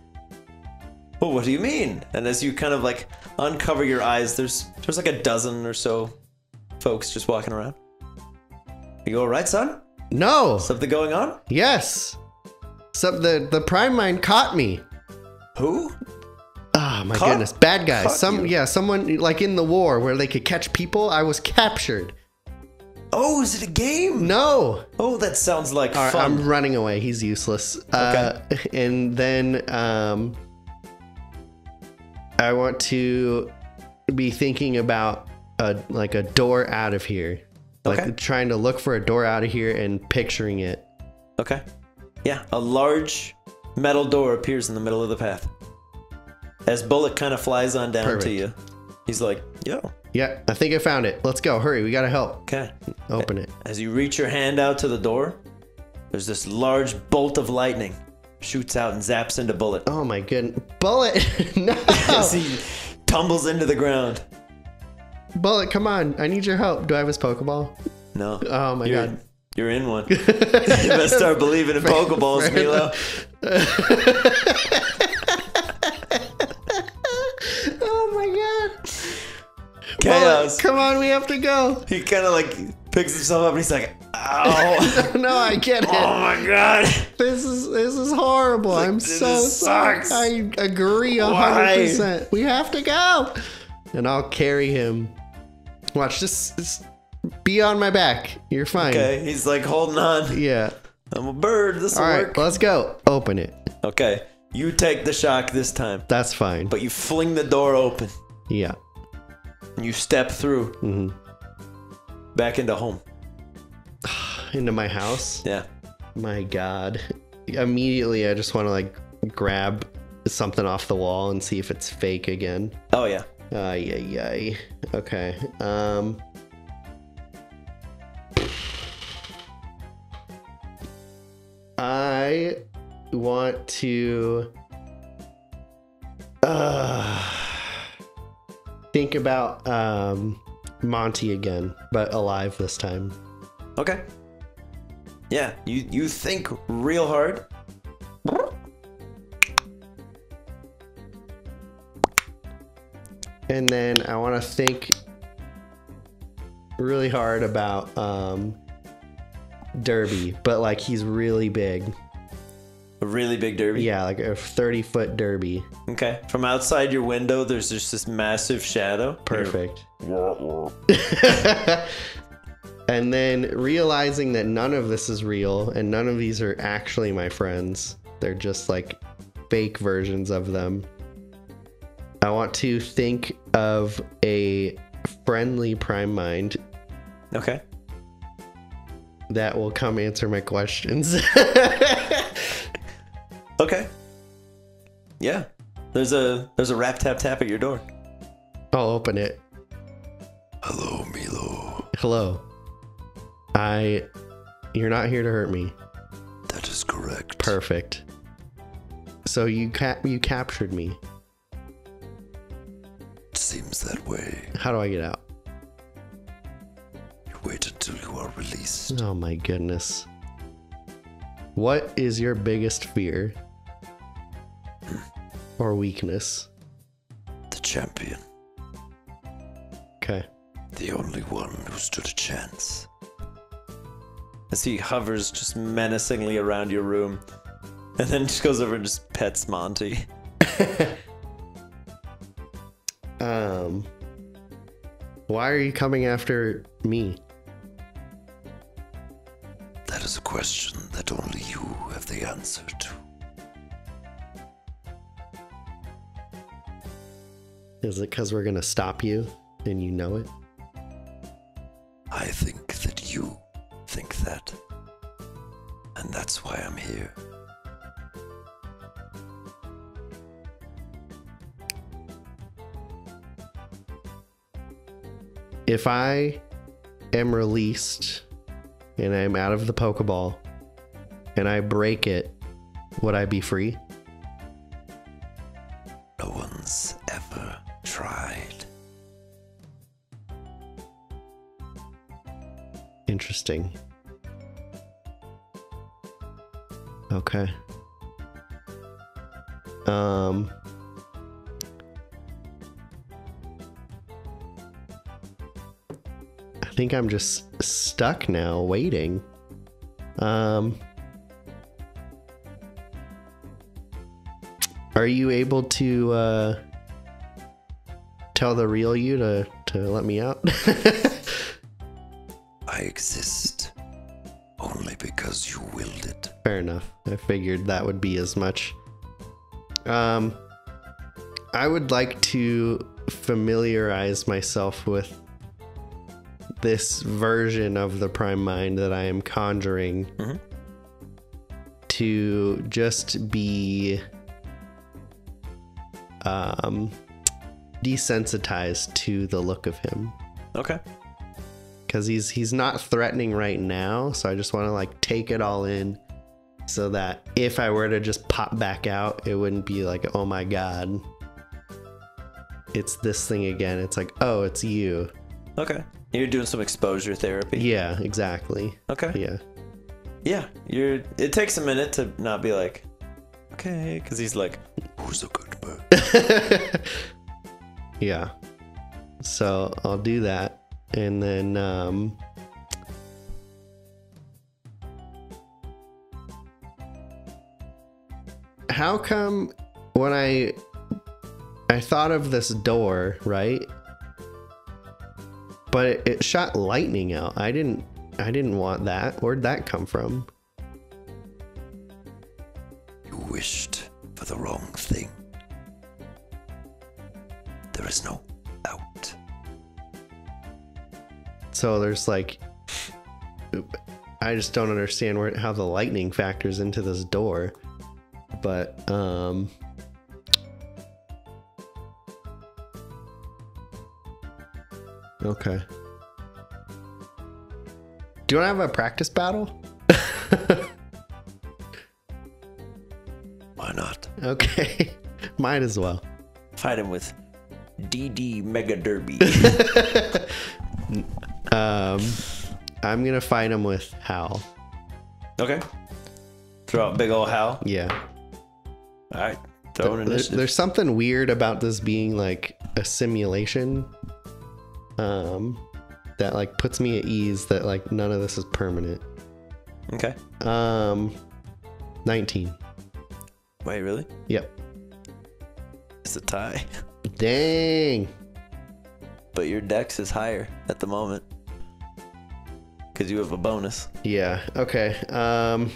well, what do you mean? And as you kind of like uncover your eyes, there's there's like a dozen or so folks just walking around. Are You all right, son? No. Something going on? Yes. So the the prime mind caught me. Who? Oh my Caught- goodness, bad guys. Some you? yeah, someone like in the war where they could catch people. I was captured. Oh, is it a game? No. Oh, that sounds like All right, fun. I'm running away. He's useless. Uh, and then um, I want to be thinking about a like a door out of here. Like Okay. trying to look for a door out of here and picturing it. Okay. Yeah, a large metal door appears in the middle of the path. As Bullet kind of flies on down to you, he's like, yo, Yeah, I think I found it. Let's go. Hurry, we gotta help. okay. Open it. As you reach your hand out to the door, there's this large bolt of lightning shoots out and zaps into Bullet. Oh my goodness. Bullet! no! As he tumbles into the ground. Bullet, come on. I need your help. Do I have his Pokeball? No. Oh my you're, god. You're in one. you better start believing in Pokeballs, Milo. Chaos. Come on, we have to go. He kind of like picks himself up and he's like, ow. no, I get it. oh my god. This is this is horrible. I'm This so sorry. I agree a hundred percent. We have to go, and I'll carry him. Watch, just, just be on my back. You're fine. Okay, he's like holding on. Yeah. I'm a bird. This will All right, work. let's go. Open it. Okay, you take the shock this time, That's fine. but you fling the door open yeah. And you step through hmm back into home. Into my house. Yeah. My God. Immediately, I just want to like grab something off the wall and see if it's fake again. Oh yeah. Ay, yeah, ay. Okay. Um. I want to uh, think about um, Monty again, but alive this time. Okay. Yeah, you you think real hard. And then I want to think really hard about um, Derby, but like he's really big. A really big derby. Yeah, like a 30 foot Derby. Okay. From outside your window, there's just this massive shadow. Perfect. And then realizing that none of this is real and none of these are actually my friends, they're just like fake versions of them. I want to think of a friendly prime mind Okay. that will come answer my questions. Okay. Yeah. There's a there's a rap tap tap at your door. I'll open it. Hello, Milo. Hello. I. You're not here to hurt me. That is correct. Perfect. So you cap you captured me. It seems that way. How do I get out? You wait until you are released. Oh my goodness. What is your biggest fear? Or weakness? The champion. Okay. The only one who stood a chance. As he hovers just menacingly around your room, and then just goes over and just pets Monty. Um Why are you coming after me? That is a question that only you have the answer to. Is it cuz we're going to stop you and you know it? I think that you think that. And that's why I'm here. If I am released and I'm out of the Pokeball and I break it, would I be free? No one's ever tried. Interesting. Okay. Um think I'm just stuck now waiting. Um Are you able to uh tell the real you to to let me out? I exist only because you willed it. Fair enough. I figured that would be as much. Um, I would like to familiarize myself with this version of the prime mind that I am conjuring Mhm. to just be um, desensitized to the look of him Okay. because he's he's not threatening right now so i just want to like take it all in so that if i were to just pop back out it wouldn't be like oh my god it's this thing again it's like oh it's you Okay. You're doing some exposure therapy. yeah exactly Okay. yeah Yeah. You're. It takes a minute to not be like, okay, because he's like, Who's a good bird? yeah so i'll do that and then um how come when i i thought of this door right but it, it shot lightning out i didn't i didn't want that where'd that come from You wished for the wrong thing. There is no out. so there's like i just don't understand where how the lightning factors into this door but um okay do you want to have a practice battle Why not? okay might as well fight him with DD Mega Derby. um i'm gonna fight him with hal okay. Throw out big old Hal. yeah All right. Throw an There- initiative. there's something weird about this being like a simulation um that like puts me at ease that like none of this is permanent Okay. um 19 Wait, really? yep It's a tie. dang But your dex is higher at the moment. because you have a bonus. Yeah. Okay. Um,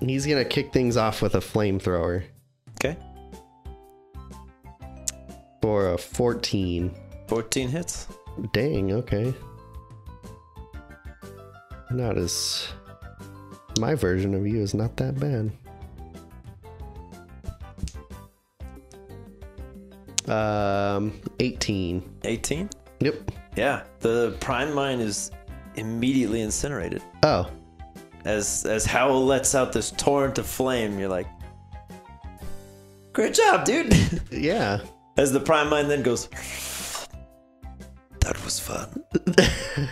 he's gonna kick things off with a flamethrower Okay. for a 14. 14 hits. Dang. Okay. Not as my version of you is not that bad. Um, 18. 18. Yep. Yeah. The prime mind is immediately incinerated. Oh, As as Howl lets out this torrent of flame, you're like, "Great job, dude!" yeah. As the prime mind then goes, That was fun.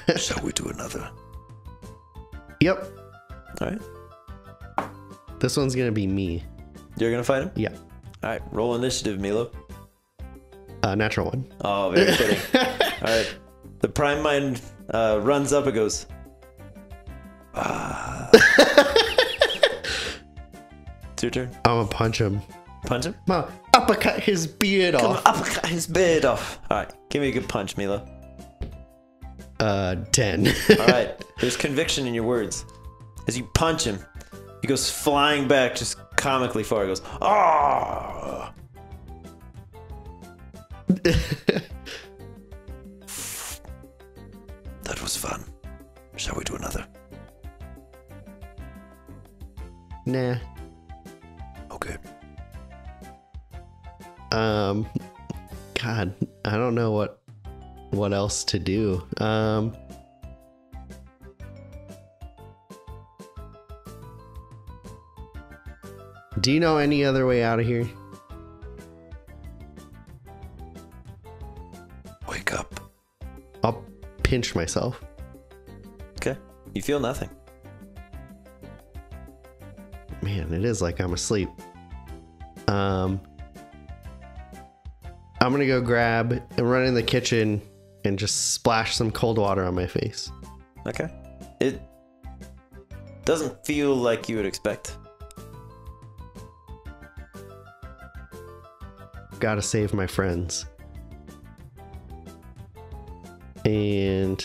Shall we do another? Yep. "All right, This one's gonna be me. you're gonna fight him." Yeah. All right, roll initiative, Milo. Uh, natural one. Oh, very fitting. All right, the prime mind uh, runs up and goes. Ah. it's your turn. I'm gonna punch him. Punch him. I'm gonna uppercut his beard Come off. on, uppercut his beard off. All right, give me a good punch, Milo. Uh, 10. All right, there's conviction in your words. As you punch him, he goes flying back just comically far. He goes, ah. That was fun. Shall we do another? nah. Okay. Um, God, I don't know what what else to do. Um, do you know any other way out of here? Wake up. I'll pinch myself. Okay, you feel nothing. Man, it is like I'm asleep. Um, I'm gonna go grab and run in the kitchen and just splash some cold water on my face. Okay, it doesn't feel like you would expect. Gotta save my friends. And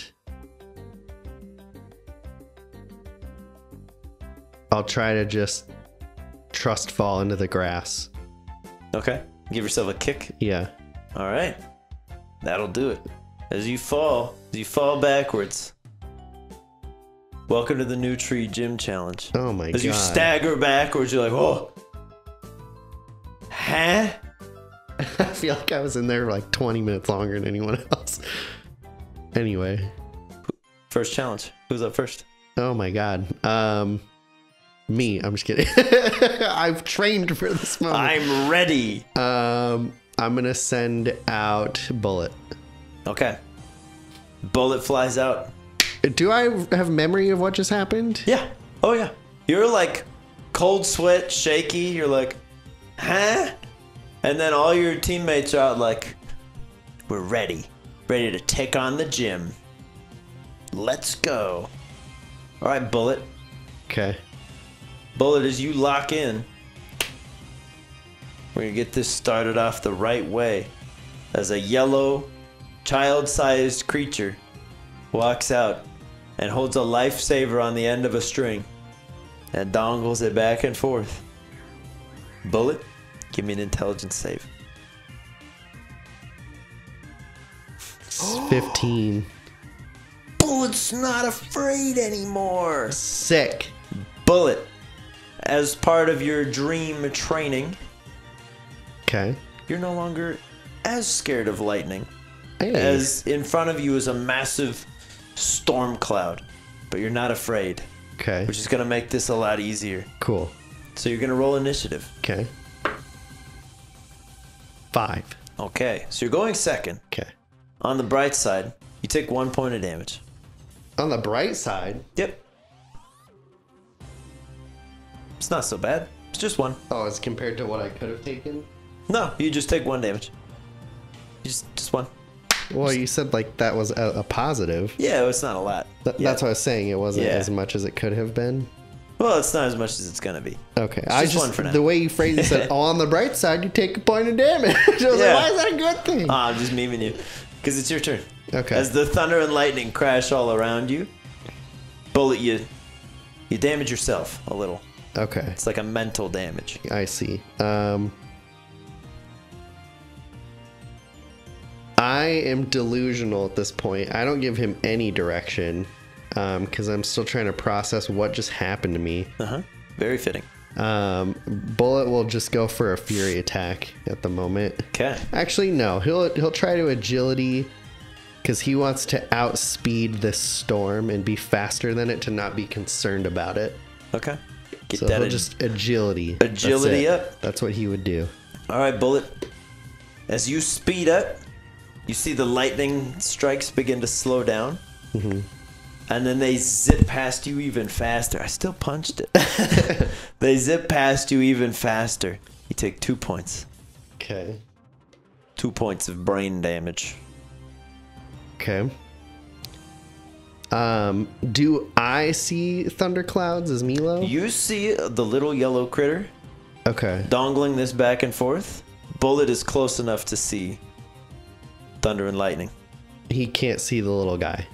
I'll try to just trust fall into the grass. Okay, give yourself a kick. Yeah. All right, that'll do it. As you fall, as you fall backwards. Welcome to the Newtry gym challenge. Oh my As god. As you stagger backwards, you're like, oh, huh? I feel like I was in there like 20 minutes longer than anyone else. Anyway. First challenge. Who's up first? Oh my god. Um me, I'm just kidding. I've trained for this moment. I'm ready. Um I'm gonna send out Bullet. Okay. Bullet flies out. Do I have memory of what just happened? Yeah. Oh yeah. You're like cold sweat, shaky. You're like, huh? And then all your teammates are out like, we're ready, ready to take on the gym. Let's go. All right, Bullet. Okay. Bullet, as you lock in, we're gonna get this started off the right way. As a yellow, child-sized creature walks out and holds a lifesaver on the end of a string and dongles it back and forth. Bullet, give me an intelligence save. It's 15. Bullet's not afraid anymore. Sick. Bullet, as part of your dream training, Okay. you're no longer as scared of lightning. Hey. As in front of you is a massive storm cloud, but you're not afraid, okay. which is going to make this a lot easier. Cool. So you're going to roll initiative. Okay. Five. Okay, so you're going second. Okay. On the bright side, you take one point of damage. On the bright side. Yep. It's not so bad. It's just one. Oh, as compared to what I could have taken? No, you just take one damage. Just, just one. Well, you said like that was a, a positive. Yeah, it's not a lot. Th- Yeah. That's what I was saying. It wasn't Yeah. as much as it could have been. Well, it's not as much as it's gonna be. Okay, I just for now. the way you phrased it said, "On the bright side, you take a point of damage." I was Yeah. like, "Why is that a good thing?" Ah, I'm just memeing you, because it's your turn. okay, As the thunder and lightning crash all around you, Bullet, you you damage yourself a little. Okay. It's like a mental damage. I see. Um, I am delusional at this point. I don't give him any direction because I'm still trying to process what just happened to me. Uh huh. Very fitting. Um, Bullet will just go for a fury attack at the moment. Okay. Actually, no. He'll he'll try to agility because he wants to outspeed this storm and be faster than it to not be concerned about it. Okay. Get So that. he'll just agility. Agility it. up. That's what he would do. All right, Bullet. As you speed up, you see the lightning strikes begin to slow down. And then they zip past you even faster. I still punched it. they zip past you even faster. You take two points. Okay. Two points of brain damage. Okay. Um, do I see thunderclouds as Milo? You see the little yellow critter okay. dongling this back and forth. Bullet is close enough to see thunder and lightning. He can't see the little guy.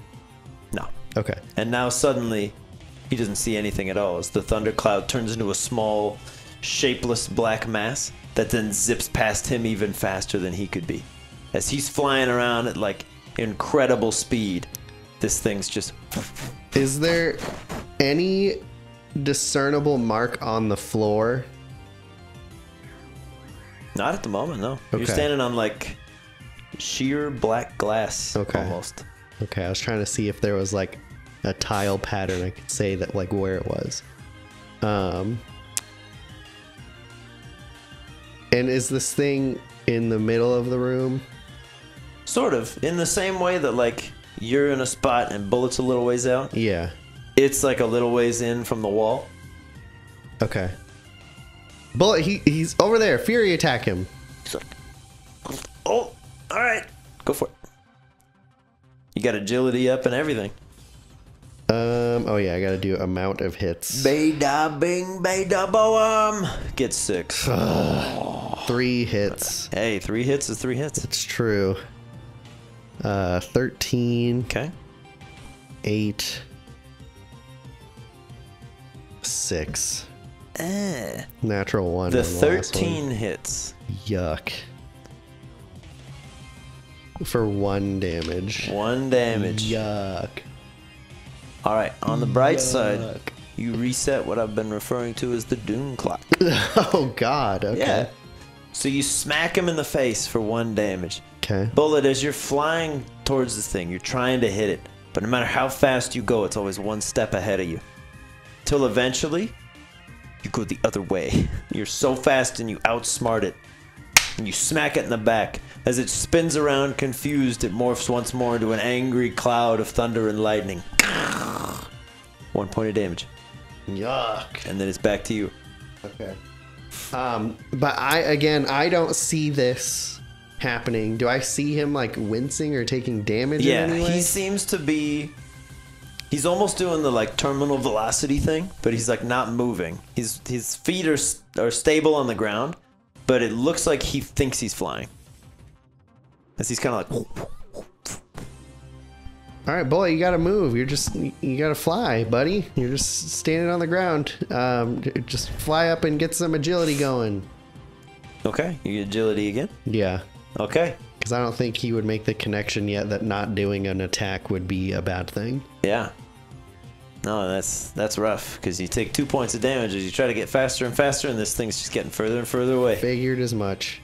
No. Okay. And now suddenly, he doesn't see anything at all as the thundercloud turns into a small, shapeless black mass that then zips past him even faster than he could be. As he's flying around at like incredible speed, this thing's just. Is there any discernible mark on the floor? Not at the moment, no. You're standing on like sheer black glass Okay. almost. Okay, I was trying to see if there was like a tile pattern I could say that like where it was. Um And is this thing in the middle of the room? Sort of. In the same way that like you're in a spot and bullets a little ways out, Yeah. it's like a little ways in from the wall. Okay. Bullet he he's over there. Fury attack him. Oh, all right, go for it. You got agility up and everything. Um oh yeah, I got to do amount of hits. Beta bing beta boom. Get six. 3 hits. hey, three hits is three hits. It's true. Uh 13, Okay. 8 6. Eh. Natural 1. The on last one. 13 hits. Yuck. For 1 damage. One damage. Yuck. All right. On the bright side, you reset what I've been referring to as the Doom clock. Oh god. Okay. Yeah. So you smack him in the face for one damage. Okay. Bullet, as you're flying towards this thing, you're trying to hit it, but no matter how fast you go, it's always one step ahead of you. Till eventually, you go the other way. You're so fast and you outsmart it. And you smack it in the back. As it spins around confused, it morphs once more into an angry cloud of thunder and lightning. One point of damage. Yuck. And then it's back to you. Okay. Um, but I again, I don't see this happening. Do I see him like wincing or taking damage Yeah, in any way? he seems to be. He's almost doing the like terminal velocity thing, but he's like not moving. His his feet are are stable on the ground, but it looks like he thinks he's flying. As he's kind of like, All right, boy, you gotta move. You're just you gotta fly, buddy. You're just standing on the ground. Um, just fly up and get some agility going. okay, you get agility again. Yeah, Okay, because I don't think he would make the connection yet that not doing an attack would be a bad thing. yeah. No, that's that's rough because you take two points of damage as you try to get faster and faster, and this thing's just getting further and further away. Figured as much.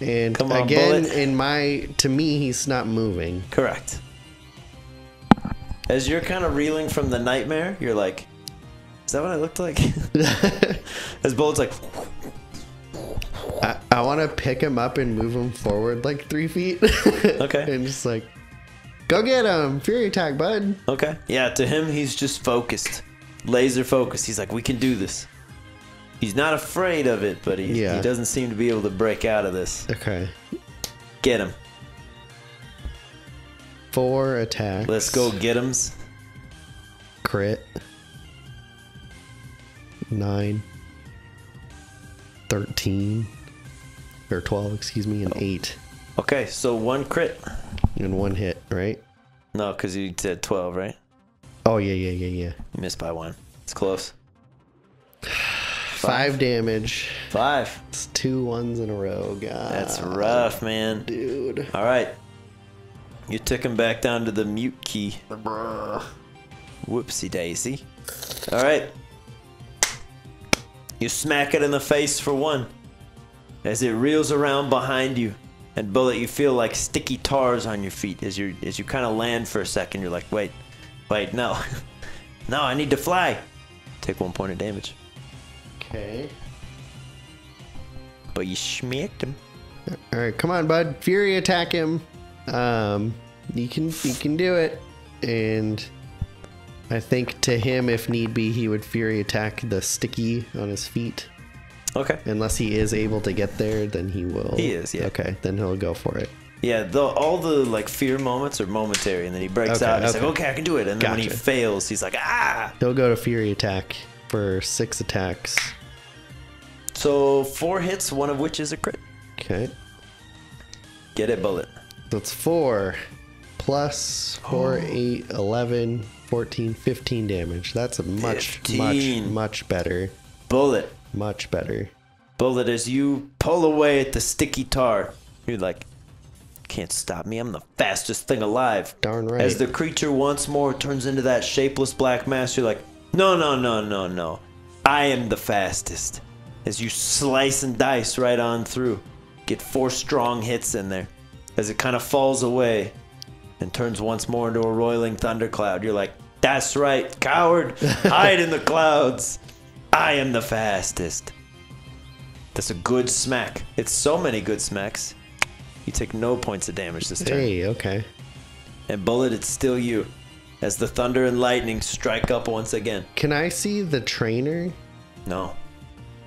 And Come on, again, bullet. in my to me, he's not moving. Correct. As you're kind of reeling from the nightmare, you're like, "Is that what I looked like?" As Bullet's like, I, I want to pick him up and move him forward like three feet. Okay. and just like, go get him, fury attack, bud. "Okay." Yeah, to him, he's just focused, laser focused. He's like, "We can do this." He's not afraid of it, but he, Yeah. he doesn't seem to be able to break out of this. Okay, Get him. four attacks. Let's go get him's. Crit. Nine. Thirteen. Or twelve, excuse me, and oh. eight. Okay, so one crit. And one hit, right? No, because you said 12, right? Oh yeah, yeah, yeah, yeah. You missed by one. It's close. Five damage. Five. It's two ones in a row, God. That's rough, man. dude. All right. You took him back down to the mute key. Whoopsie daisy. All right. You smack it in the face for one. As it reels around behind you. And Bullet, you feel like sticky tars on your feet as you as you kind of land for a second. You're like, wait, wait, no, no, I need to fly. Take one point of damage, Okay. but you smacked him. All right, come on, bud. Fury attack him. Um, you can you can do it. And I think to him, if need be, he would fury attack the sticky on his feet. Okay. Unless he is able to get there, then he will. He is, yeah. Okay, then he'll go for it. Yeah, the, all the like fear moments are momentary, and then he breaks Okay, out. And he's like, "Okay, I can do it." And then when he fails, he's like, "Ah!" He'll go to fury attack for six attacks. So four hits, one of which is a crit. Okay, Get it, bullet. that's four plus four, eight, 11, 14, 15 damage. That's a much, 15. much, much better. Bullet, Much better. bullet. As you pull away at the sticky tar, you're like, "Can't stop me! I'm the fastest thing alive." Darn right. As the creature once more turns into that shapeless black mass, you're like, "No, no, no, no, no! I am the fastest." As you slice and dice right on through, get four strong hits in there. As it kind of falls away and turns once more into a roiling thundercloud, you're like, "That's right, coward! Hide in the clouds! I am the fastest." That's a good smack. It's so many good smacks. You take no points of damage this turn. Hey, okay. And Bullet, it's still you. As the thunder and lightning strike up once again. Can I see the trainer? No.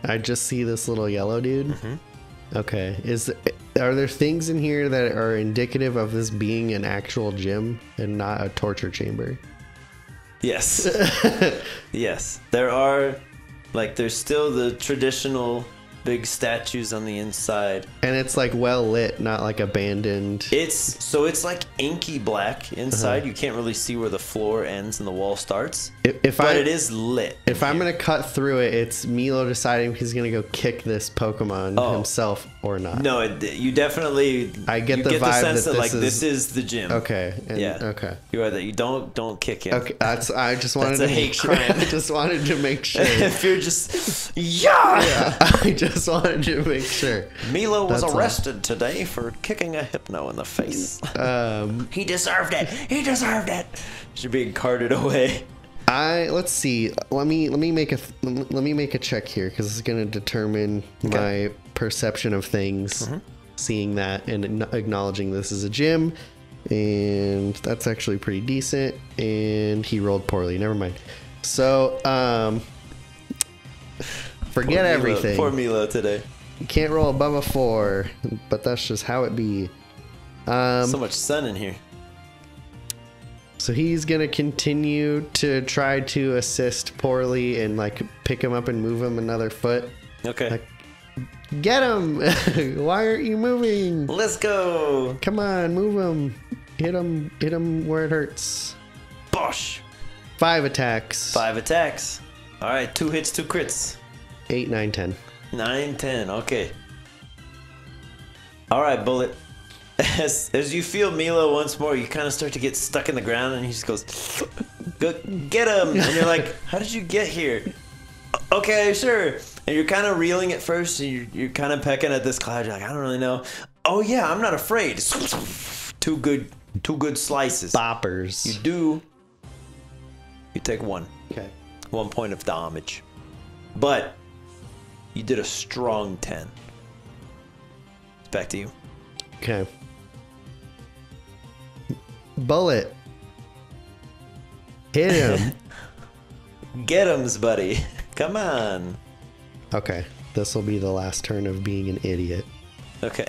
I just see this little yellow dude. Mm-hmm. Okay. Is are there things in here that are indicative of this being an actual gym and not a torture chamber? Yes. yes. There are, like, there's still the traditional big statues on the inside. And it's like well lit, not like abandoned. It's so it's like inky black inside. Uh-huh. You can't really see where the floor ends and the wall starts. If, if But I it is lit. if I'm gonna cut through it, it's Milo deciding he's gonna go kick this Pokemon Oh. himself or not. No, it, you definitely. I get the get vibe the sense that that, like this this is- is the gym. Okay. And, Yeah. Okay. You are that. You don't don't kick him. Okay. That's. I just wanted That's a to hate make sure. crime. I just wanted to make sure. if you're just yeah. I just wanted to make sure. Milo was That's all. arrested today for kicking a hypno in the face. Um, he deserved it. He deserved it. You're being carted away. I let's see. Let me let me make a let me make a check here because it's going to determine my perception of things. Mm-hmm. Seeing that and acknowledging this is a gym, and that's actually pretty decent. And he rolled poorly. Never mind. So um, forget everything. Poor Milo today. You can't roll above a four, but that's just how it be. Um, so much sun in here. So he's gonna continue to try to assist poorly and like pick him up and move him another foot. Okay. Like- Get him! Why aren't you moving? Let's go. Come on, move him. Hit him. Hit him where it hurts. Bosh. Five attacks. Five attacks. All right. Two hits, two crits. Eight, nine, ten. Nine, ten. Okay. All right, Bullet. As, as you feel Milo once more, you kind of start to get stuck in the ground, and he just goes, Go, "Get him!" And you're like, "How did you get here?" Okay, sure. And you're kind of reeling at first, and you're, you're kind of pecking at this cloud. You're like, "I don't really know." Oh yeah, I'm not afraid. Two good, two good slices. Boppers. You do. You take one Okay. one point of damage. But you did a strong 10. It's back to you. Okay. Bullet. Hit him. Get 'ems, buddy. Come on. okay. This will be the last turn of being an idiot. Okay.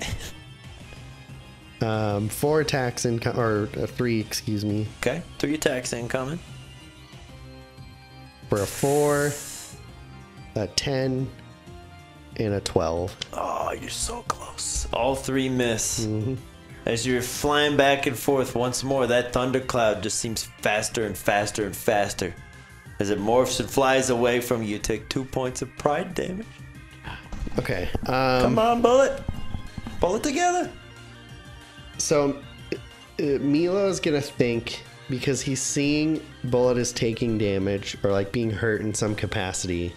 Um, four attacks in, or uh, three, excuse me, Okay. Three attacks incoming. for a four, a ten, and a twelve. Oh, you're so close. All three miss. As you're flying back and forth once more, that thundercloud just seems faster and faster and faster. As it morphs and flies away from you, you take two points of pride damage. Okay. Um, Come on, bullet. Pull it together. So uh, Milo's gonna think because he's seeing Bullet is taking damage or like being hurt in some capacity,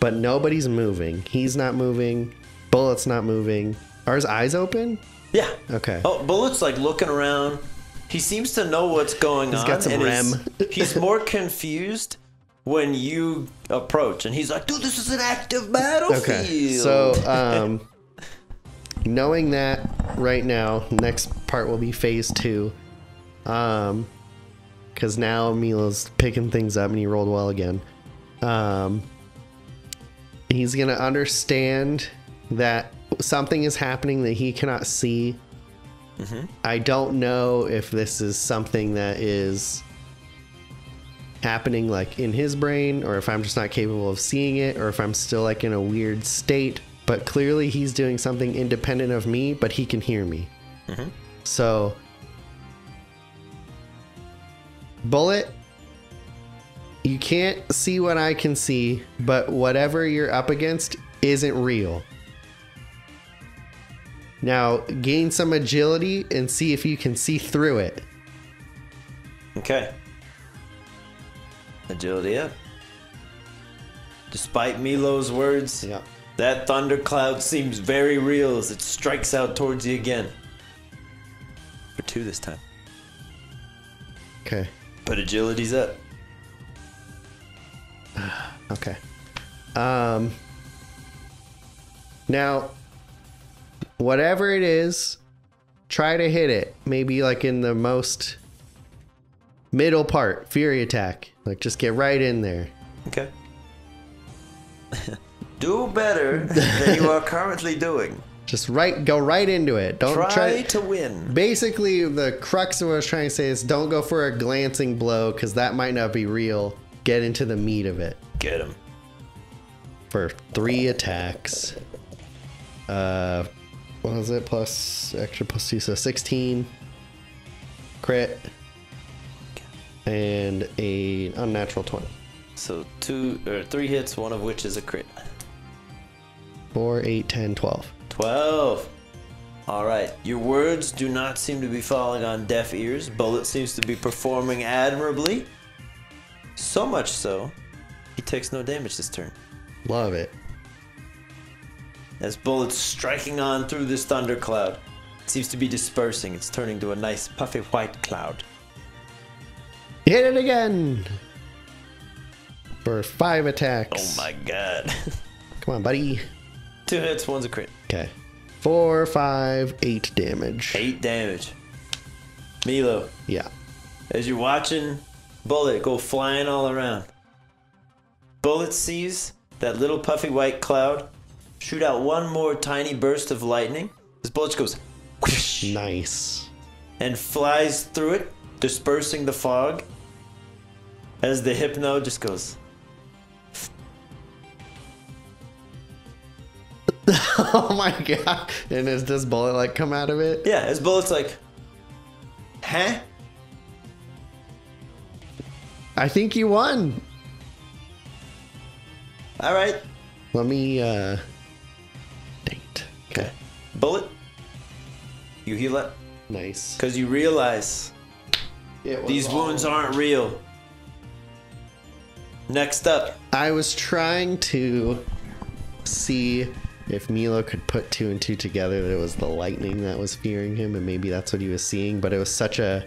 but nobody's moving. He's not moving. Bullet's not moving. Are his eyes open? Yeah. Okay. Oh, Bullet's like looking around. He seems to know what's going He's on. got some REM. he's more confused when you approach, and he's like, "Dude, this is an active battlefield." Okay. So, um, knowing that right now, next part will be phase two. Um, because now Milo's picking things up and he rolled well again. Um, he's gonna understand that something is happening that he cannot see. I don't know if this is something that is happening like in his brain or if I'm just not capable of seeing it or if I'm still like in a weird state. But clearly he's doing something independent of me, but he can hear me. So, Bullet, you can't see what I can see, but whatever you're up against isn't real. Now, gain some agility and see if you can see through it. Okay. Agility up. Despite Milo's words, Yeah. that thundercloud seems very real as it strikes out towards you again. For two this time. Okay. But agility's up. Okay. Um Now whatever it is, try to hit it. Maybe like in the most middle part, fury attack. Like just get right in there. Okay. Do better than you are currently doing. Just right go right into it. Don't Try, try, to win. Basically, the crux of what I was trying to say is don't go for a glancing blow because that might not be real. Get into the meat of it. Get him. for three attacks. Uh, what was it? Plus extra plus two, so sixteen. Crit and a unnatural twenty. So two or three hits, one of which is a crit. Four, eight, ten, twelve. 12. All right. Your words do not seem to be falling on deaf ears. Bullet seems to be performing admirably. So much so, he takes no damage this turn. Love it. As Bullet's striking on through this thundercloud, it seems to be dispersing. It's turning to a nice puffy white cloud. Hit it again for five attacks. Oh my god. Come on, buddy. Two hits, one's a crit. Okay, four, five, eight damage. Eight damage. Milo, Yeah. as you're watching Bullet go flying all around. Bullet sees that little puffy white cloud shoot out one more tiny burst of lightning. This bullet goes whoosh, Nice. and flies through it, dispersing the fog. As the hypno just goes. oh my god! And is this bullet like come out of it? Yeah, as Bullet's like, huh? I think you won. All right. Let me uh date. Okay. Bullet, you heal up Nice. because you realize these wounds aren't real. Next up, I was trying to see if Milo could put two and two together that it was the lightning that was fearing him and maybe that's what he was seeing, but it was such a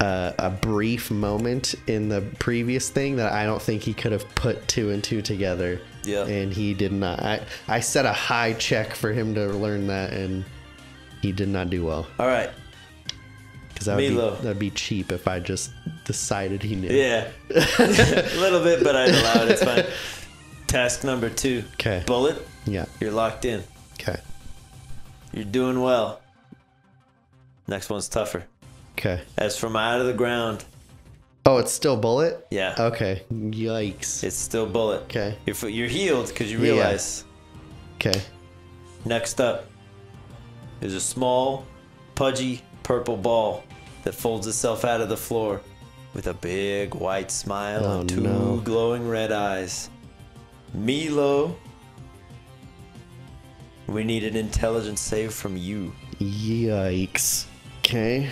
a, a brief moment in the previous thing that I don't think he could have put two and two together. Yeah. And he did not. I, I set a high check for him to learn that and he did not do well. all right. Because that would be, that'd be cheap if I just decided he knew. Yeah, a little bit, but I'd allow it. It's fine. Task number two. Okay. Bullet, Yeah. you're locked in. Okay. You're doing well. Next one's tougher. Okay. As from out of the ground, Oh, it's still bullet? yeah, Okay. Yikes. it's still bullet. Okay. You're, you're healed because you Yeah. realize. Okay. Next up is a small pudgy purple ball that folds itself out of the floor with a big white smile Oh, and two no. glowing red eyes. Milo, we need an intelligence save from you. Yikes. Okay.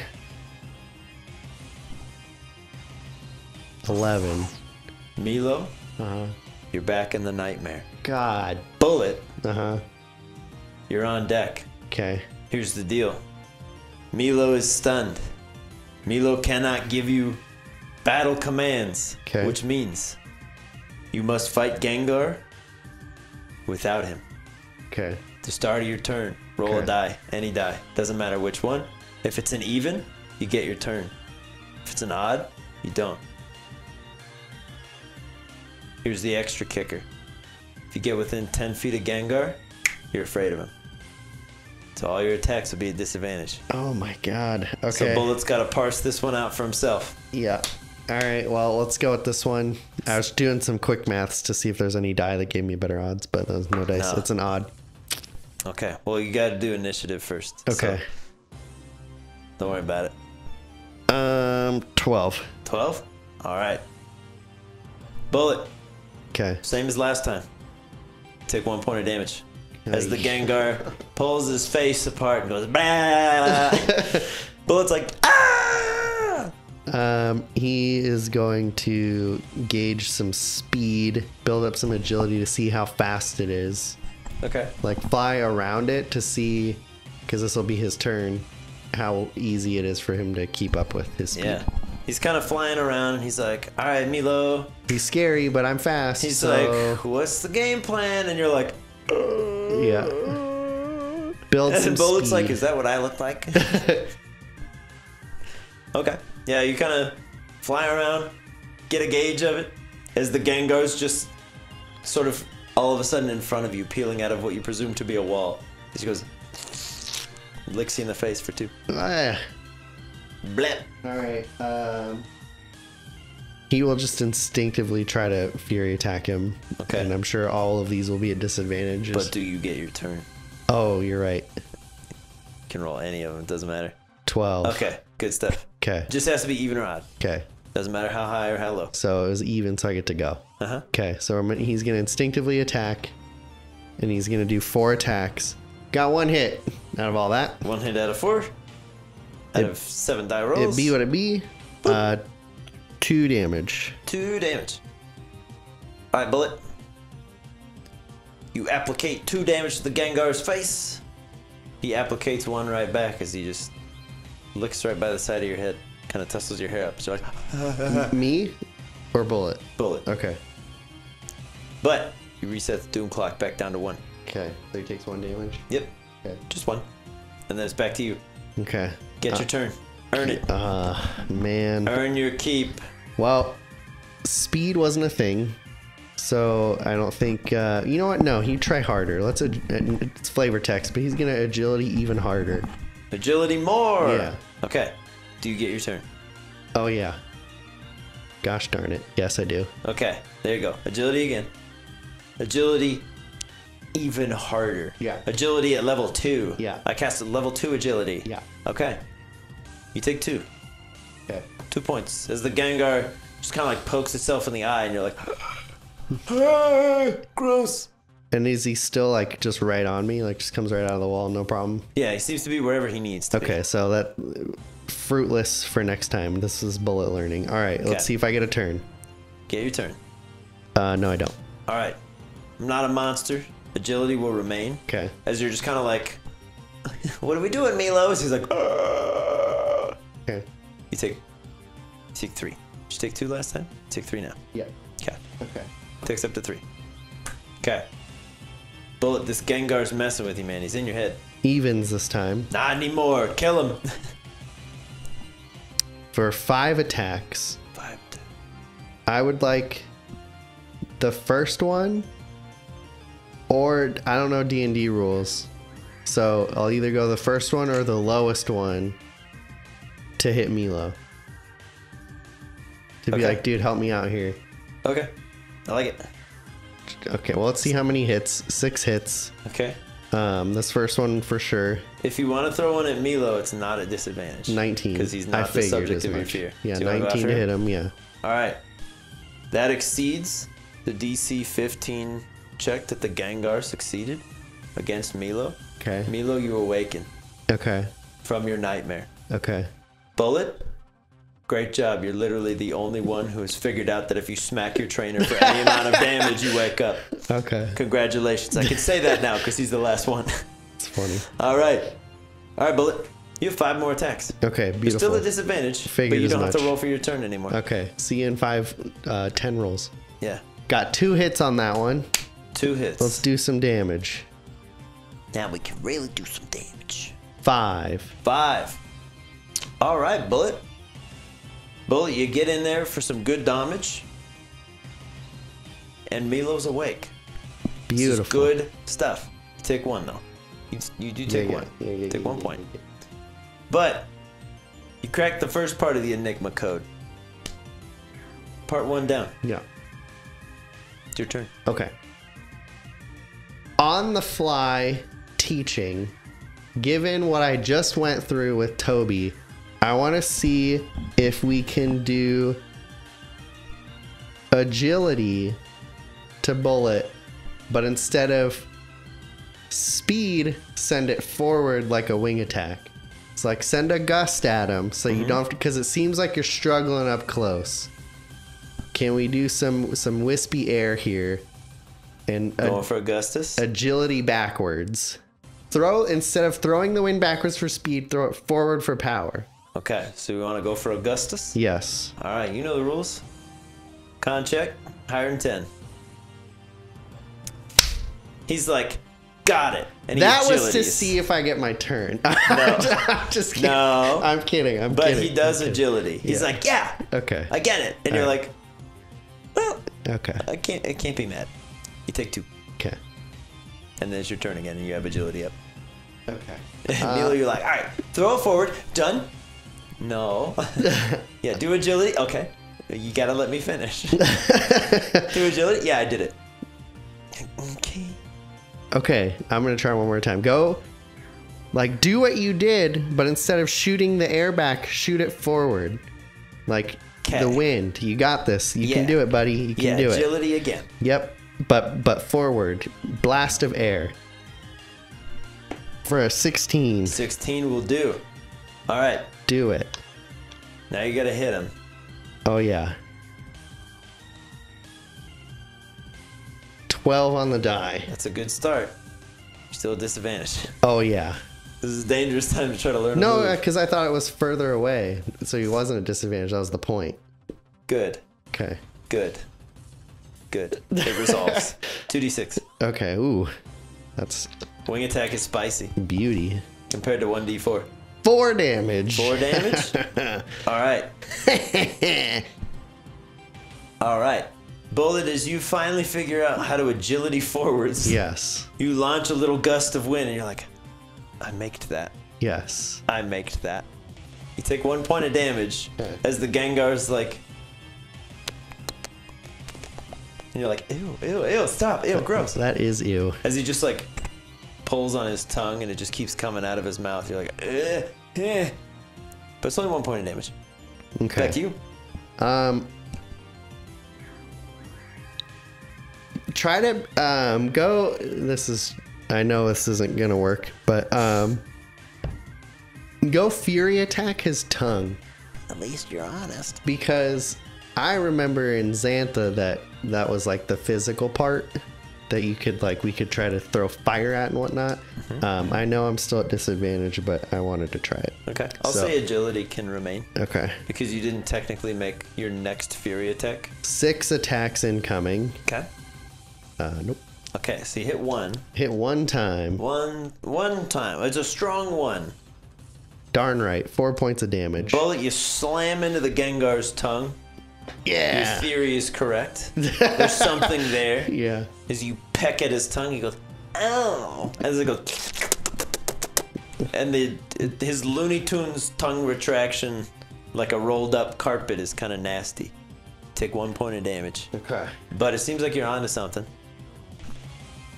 11. Milo, Uh huh. you're back in the nightmare. God. Bullet, Uh huh. you're on deck. Okay. Here's the deal Milo is stunned. Milo cannot give you battle commands, 'Kay. which means you must fight Gengar without him. Okay. The start of your turn, roll a die, any die, doesn't matter which one. If it's an even, you get your turn. If it's an odd, you don't. Here's the extra kicker. If you get within 10 feet of Gengar, you're afraid of him. So all your attacks will be at disadvantage. Oh my god. So Okay. Bullet's got to parse this one out for himself. yeah. All right. Well, let's go with this one. I was doing some quick maths to see if there's any die that gave me better odds, but there's no dice. No. It's an odd. Okay, well, you got to do initiative first. so Okay. don't worry about it. Um, 12. 12? All right. Bullet, Okay. same as last time. Take one point of damage. As the. Gengar pulls his face apart and goes! Bullet's like, ah! Um, he is going to gauge some speed, build up some agility to see how fast it is. Okay. Like fly around it to see, because this will be his turn, how easy it is for him to keep up with his speed. Yeah. He's kind of flying around. He's like, all right, Milo. He's scary, but I'm fast. He's so, like, what's the game plan? And you're like, yeah. Uh. Build some and Bullet's speed. like, is that what I look like? okay. Yeah, you kind of fly around, get a gauge of it, as the Gengar's just sort of all of a sudden in front of you, peeling out of what you presume to be a wall. As he goes, licks you in the face for two. Ah. Blep. All right. Um, he will just instinctively try to fury attack him. Okay. And I'm sure all of these will be at disadvantage. But do you get your turn? oh, you're right. You can roll any of them, doesn't matter. 12. Okay, good stuff. Okay. Just has to be even or odd. Okay. Doesn't matter how high or how low. So it was even, so I get to go. Uh huh. Okay. So I'm, gonna- he's going to instinctively attack, and he's going to do four attacks. Got one hit out of all that. One hit out of four. Out It- of seven die rolls. It be what it be. Uh, two damage. Two damage. Alright, Bullet. You applicate two damage to the Gengar's face. He applicates one right back as he just licks right by the side of your head. Kind of tussles your hair up. So like, Me or bullet? bullet. Okay. But you reset the doom clock back down to one. Okay. So he takes one damage. Yep, Okay. just one. And then it's back to you. Okay. Get your turn. Earn it. Uh, man. Earn your keep. Well, speed wasn't a thing, so I don't think. Uh, you know what? No, he try harder. Let's. It's flavor text, but he's gonna agility even harder. Agility more. Yeah. Okay. Do you get your turn? Oh yeah. Gosh darn it! Yes, I do. Okay, there you go. Agility again. Agility even harder. Yeah. Agility at level two. Yeah. I cast a level two agility. Yeah. Okay. You take two. Okay. Two points. As the Gengar just kind of like pokes itself in the eye, and you're like, "Ah, gross. And is he still like just right on me? Like just comes right out of the wall, no problem. Yeah, he seems to be wherever he needs to Okay, so that fruitless for next time. This is bullet learning. All right, Okay. let's see if I get a turn. Get your turn. Uh, no, I don't. All right. I'm not a monster. Agility will remain. Okay. As you're just kind of like, what are we doing, Milos? He's like, "Ah." Okay. You take, you take three. Did you take two last time? You take three now. Yeah. Okay. Okay. Takes up to three. Okay. Bullet, this Gengar's messing with you, man. He's in your head. Evens this time Not anymore. Kill him. for five attacks. Five. I would like the first one, or I don't know D and D rules, so I'll either go the first one or the lowest one to hit Milo. To be Okay. like, dude, help me out here. Okay. I like it. Okay, well let's see how many hits. Six hits. Okay. Um, this first one for sure. If you want to throw one at Milo, it's not a disadvantage. 19. Because he's I not the figured subject of your fear. Yeah, So you wanna go 19 to hit him. Yeah. All right. That exceeds the DC 15 check that the Gengar succeeded against Milo. Okay. Milo, you awaken Okay. from your nightmare. Okay. Bullet, great job. You're literally the only one who has figured out that if you smack your trainer for any amount of damage, you wake up. Okay. Congratulations. I can say that now because he's the last one. It's funny. All right. All right, Bullet. You have five more attacks. Okay. You're still a disadvantage, Figured but you don't have to roll for your turn anymore. okay. See you in five, uh, 10 rolls. Yeah. Got two hits on that one. Two hits. Let's do some damage. Now we can really do some damage. Five. Five. All right, Bullet. Bullet, you get in there for some good damage. And Milo's awake. Beautiful. good stuff. Take one, though. You, you do take yeah, one. yeah, yeah, take one point. But you cracked the first part of the Enigma code. Part one down. Yeah. It's your turn. Okay. On the fly teaching, given what I just went through with Toby, I want to see if we can do agility to bullet, but instead of speed, send it forward like a wing attack. It's like send a gust at him so you mm-hmm. don't have to, because it seems like you're struggling up close. Can we do some some wispy air here? And Going for Augustus. agility backwards. Throw instead of throwing the wind backwards for speed, throw it forward for power. Okay, so we want to go for Augustus? Yes. All right, you know the rules. Con check, higher than 10. He's like, got it. And that was to see if I get my turn. No. I'm just kidding. No. I'm kidding. I'm But kidding. he does I'm kidding. agility. He's Yeah. like, yeah, Okay. I get it. And you're Alright. like, well, Okay. I can't, I can't be mad. You take two, Okay. and then it's your turn again, and you have agility up. Okay. And Uh, Milo, you're like, all right, throw it forward. Done. No. yeah, do agility. Okay. You gotta let me finish. do agility. Yeah, I did it. Okay. Okay. I'm gonna try one more time. Go. Like do what you did, but instead of shooting the air back, shoot it forward. Like the wind. You got this. You Yeah. can do it, buddy. You can Yeah, do it. agility again. Yep, but but forward, blast of air for a 16. 16 will do. All right. Do it. Now you gotta hit him. Oh yeah. 12 on the die. That's a good start. You're still a disadvantage. Oh yeah. This is a dangerous time to try to learn. No, because uh, I thought it was further away, so he wasn't a disadvantage. That was the point. Good. Okay. Good. Good. It resolves. 2d6. Okay. Ooh, that's Wing attack is spicy beauty. compared to 1d4. Four damage. Four damage? All right. All right. Bullet, as you finally figure out how to agility forwards, yes. you launch a little gust of wind and you're like, I maked that. Yes. I maked that. You take one point of damage as the Gengar's like. And you're like, ew, ew, ew, stop, ew, gross. That is ew. As he just like pulls on his tongue and it just keeps coming out of his mouth, you're like, eh, eh. But it's only one point of damage. Okay. Back to you. Um, try to um go. This is. I know this isn't gonna work, but um, go fury attack his tongue At least you're honest. because I remember in Xantha that that was like the physical part that you could like we could try to throw fire at and whatnot. Um, I know I'm still at disadvantage, but I wanted to try it. Okay. I'll So- say agility can remain Okay, because you didn't technically make your next fury attack. six attacks incoming. Okay. Uh, nope. Okay, so you hit one. Hit one time. One one time. It's a strong one. Darn right. Four points of damage. Bullet, you slam into the Gengar's tongue. Your Yeah. theory is correct. There's something there. Yeah. As you peck at his tongue, he goes, ow. As it goes, and the his Looney Tunes tongue retraction, like a rolled up carpet, is kind of nasty. Take one point of damage. Okay. But it seems like you're onto something.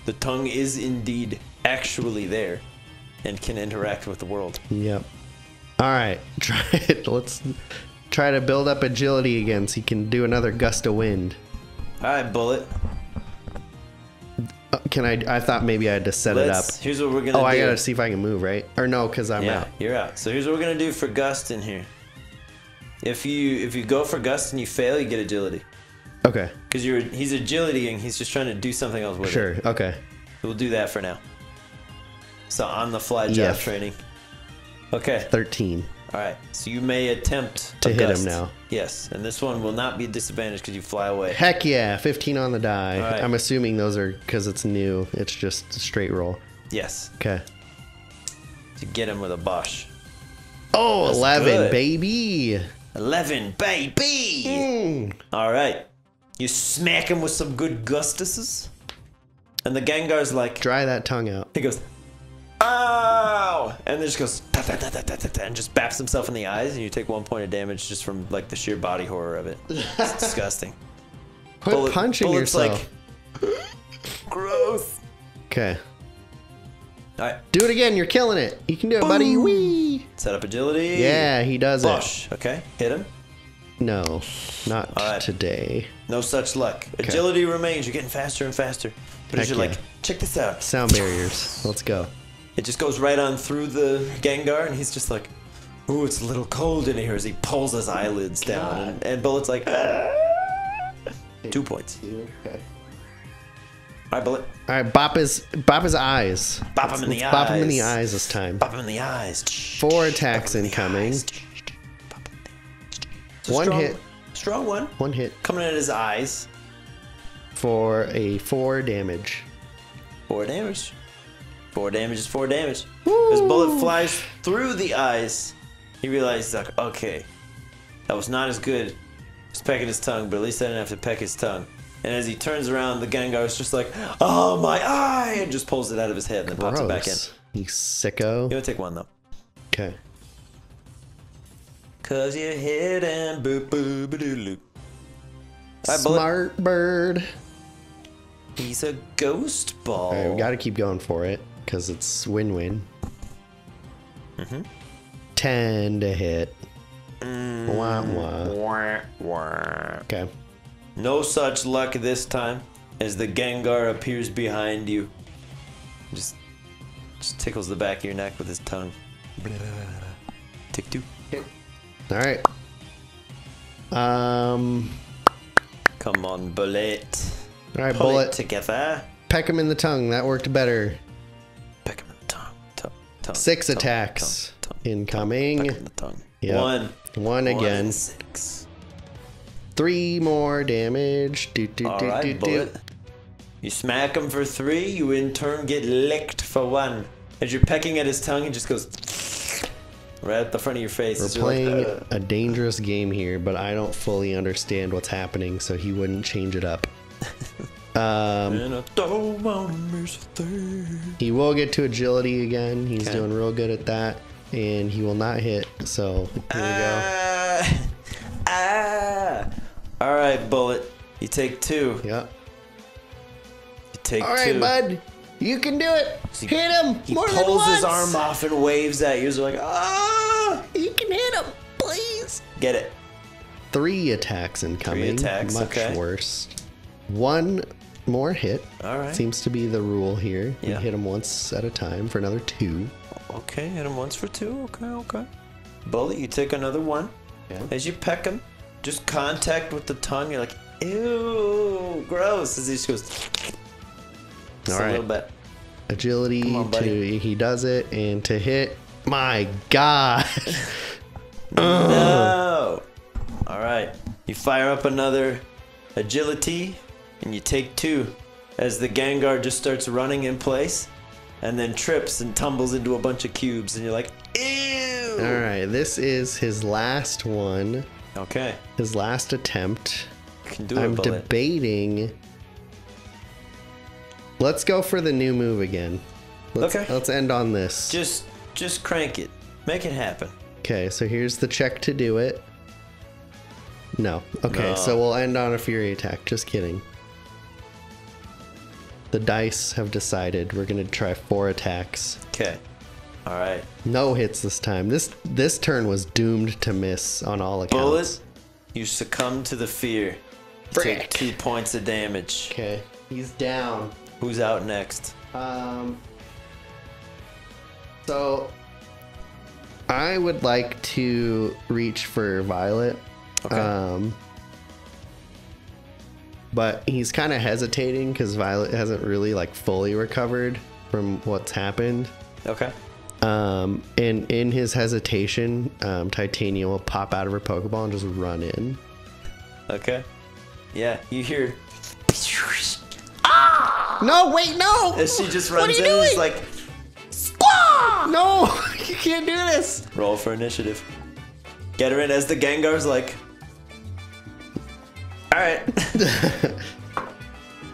The tongue is indeed actually there and can interact with the world. Yep. All right, try it. Let's try to build up agility again so you can do another gust of wind. All right, Bullet. Uh, Can I? I thought maybe I had to set it up. Let's, here's what we're gonna Oh, do. I gotta see if I can move, right? Or no, because I'm yeah, out. you're out. So here's what we're gonna do for Gust in here. If you if you go for Gust and you fail, you get agility. Okay, Because you're he's agilitying, he's just trying to do something else with it. sure. Okay. We'll do that for now. So on the fly job Yes. training. Okay. 13. All right. So you may attempt To hit him now. Yes, and this one will not be disadvantaged because you fly away. Heck yeah, 15 on the die. All right. I'm assuming those are because it's new. It's just a straight roll. Yes, Okay. to get him with a Bosch. Oh, That's 11, good. baby. Eleven, baby. Mm. All right. You smack him with some good gustuses, and the Gengar's like, Dry that tongue out. he goes, "Ow!" and then just goes "Ta, ta, ta, ta, ta, ta, ta," and just baps himself in the eyes, and you take one point of damage just from like the sheer body horror of it. It's disgusting. Quit Bullet- punching Bullet's yourself. Gross. okay. All right. Do it again. You're killing it. You can do it, buddy. Boom. Wee. Set up agility. Yeah, he does Bosh. Okay. Hit him. it. No, not right. today. No such luck. Agility remains. You're getting faster and faster. But as Heck you're yeah. like, check this out. Sound barriers. Let's go. It just goes right on through the Gengar, and he's just like, "Ooh, it's a little cold in here." As he pulls his eyelids down, and, and Bullet's like, "Ah." two points. Okay. All right, Bullet, All right, bop his bop his eyes. Bop him in the Let's Bop him in the eyes. eyes this time. pop him in the eyes. Four attacks Pop him in the incoming. eyes. It's a One strong- hit. Strong one. One hit Coming at his eyes. for a four damage. Four damage. Four damage is four damage. As bullet flies through the eyes, he realizes like, okay, that was not as good as pecking his tongue, but at least I didn't have to peck his tongue. And as he turns around, the Gengar is just like, oh my eye, and just pulls it out of his head and then pops it back in. You sicko. You want to take one though. Okay. Cause you hit and boop boop doo loop. Alright, bullet. Smart bird. He's a ghost ball. All right, we got to keep going for it because it's win-win. Mm-hmm. Ten to hit. Mm. Wah, wah. Wah, wah. Okay. No such luck this time, as the Gengar appears behind you. Just, just tickles the back of your neck with his tongue. Tick two. All right. Um. Come on, bullet. All right, Pull bullet. together. Peck him in the tongue. That worked better. Tongue, tongue Six tongue, attacks tongue, tongue, incoming. Peck in the tongue. Yep. One. One again. and Six. Three more damage. Do do All do do right, do. bullet. You smack him for three. You in turn get licked for one. As you're pecking at his tongue, he just goes right at the front of your face. We're as you're like, playing a dangerous game here, but I don't fully understand what's happening, so he wouldn't change it up. Um, And I don't wanna miss a thing. he will get to agility again. He's Okay. doing real good at that, and he will not hit. So here we go. Ah, ah. All right, bullet. You take two. Yep. You take All two. right, bud. You can do it. He- hit him. He more than pulls his arm off and waves at you. So like, ah, You can hit him, please. get it. Three attacks incoming. attacks, Much okay. worse. One more hit. All right. Seems to be the rule here. You Yeah. hit him once at a time for another two. Okay, hit him once for two. Okay, okay. Bullet, you take another one. Yeah. As you peck him, just contact with the tongue. You're like, ew, gross. As he just goes, just All a little bit. Agility on, to he does it and to hit. My God. No. All right. You fire up another agility, and you take two. As the Gengar just starts running in place, and then trips and tumbles into a bunch of cubes, and you're like, ew. All right, this is his last one, Okay. his last attempt. You can do it, I'm bullet. debating. Let's go for the new move again. Let's, Okay. Let's end on this. just, just crank it. Make it happen. Okay, so here's the check to do it. No. Okay, No. so we'll end on a fury attack. Just kidding. The dice have decided we're gonna try four attacks. Okay. All right. No hits this time. This this turn was doomed to miss on all accounts. Bullet, you succumb to the fear. You take two points of damage. Okay, he's down. Who's out next? Um. So, I would like to reach for Violet. Okay. Um. But he's kind of hesitating because Violet hasn't really like fully recovered from what's happened. Okay. Um, and in his hesitation, um, Titania will pop out of her Pokeball and just run in. Okay. Yeah, you hear Ah! No, wait, no! And she just runs in. Doing? like No, you can't do this. roll for initiative. Get her in as the Gengar's like. All right.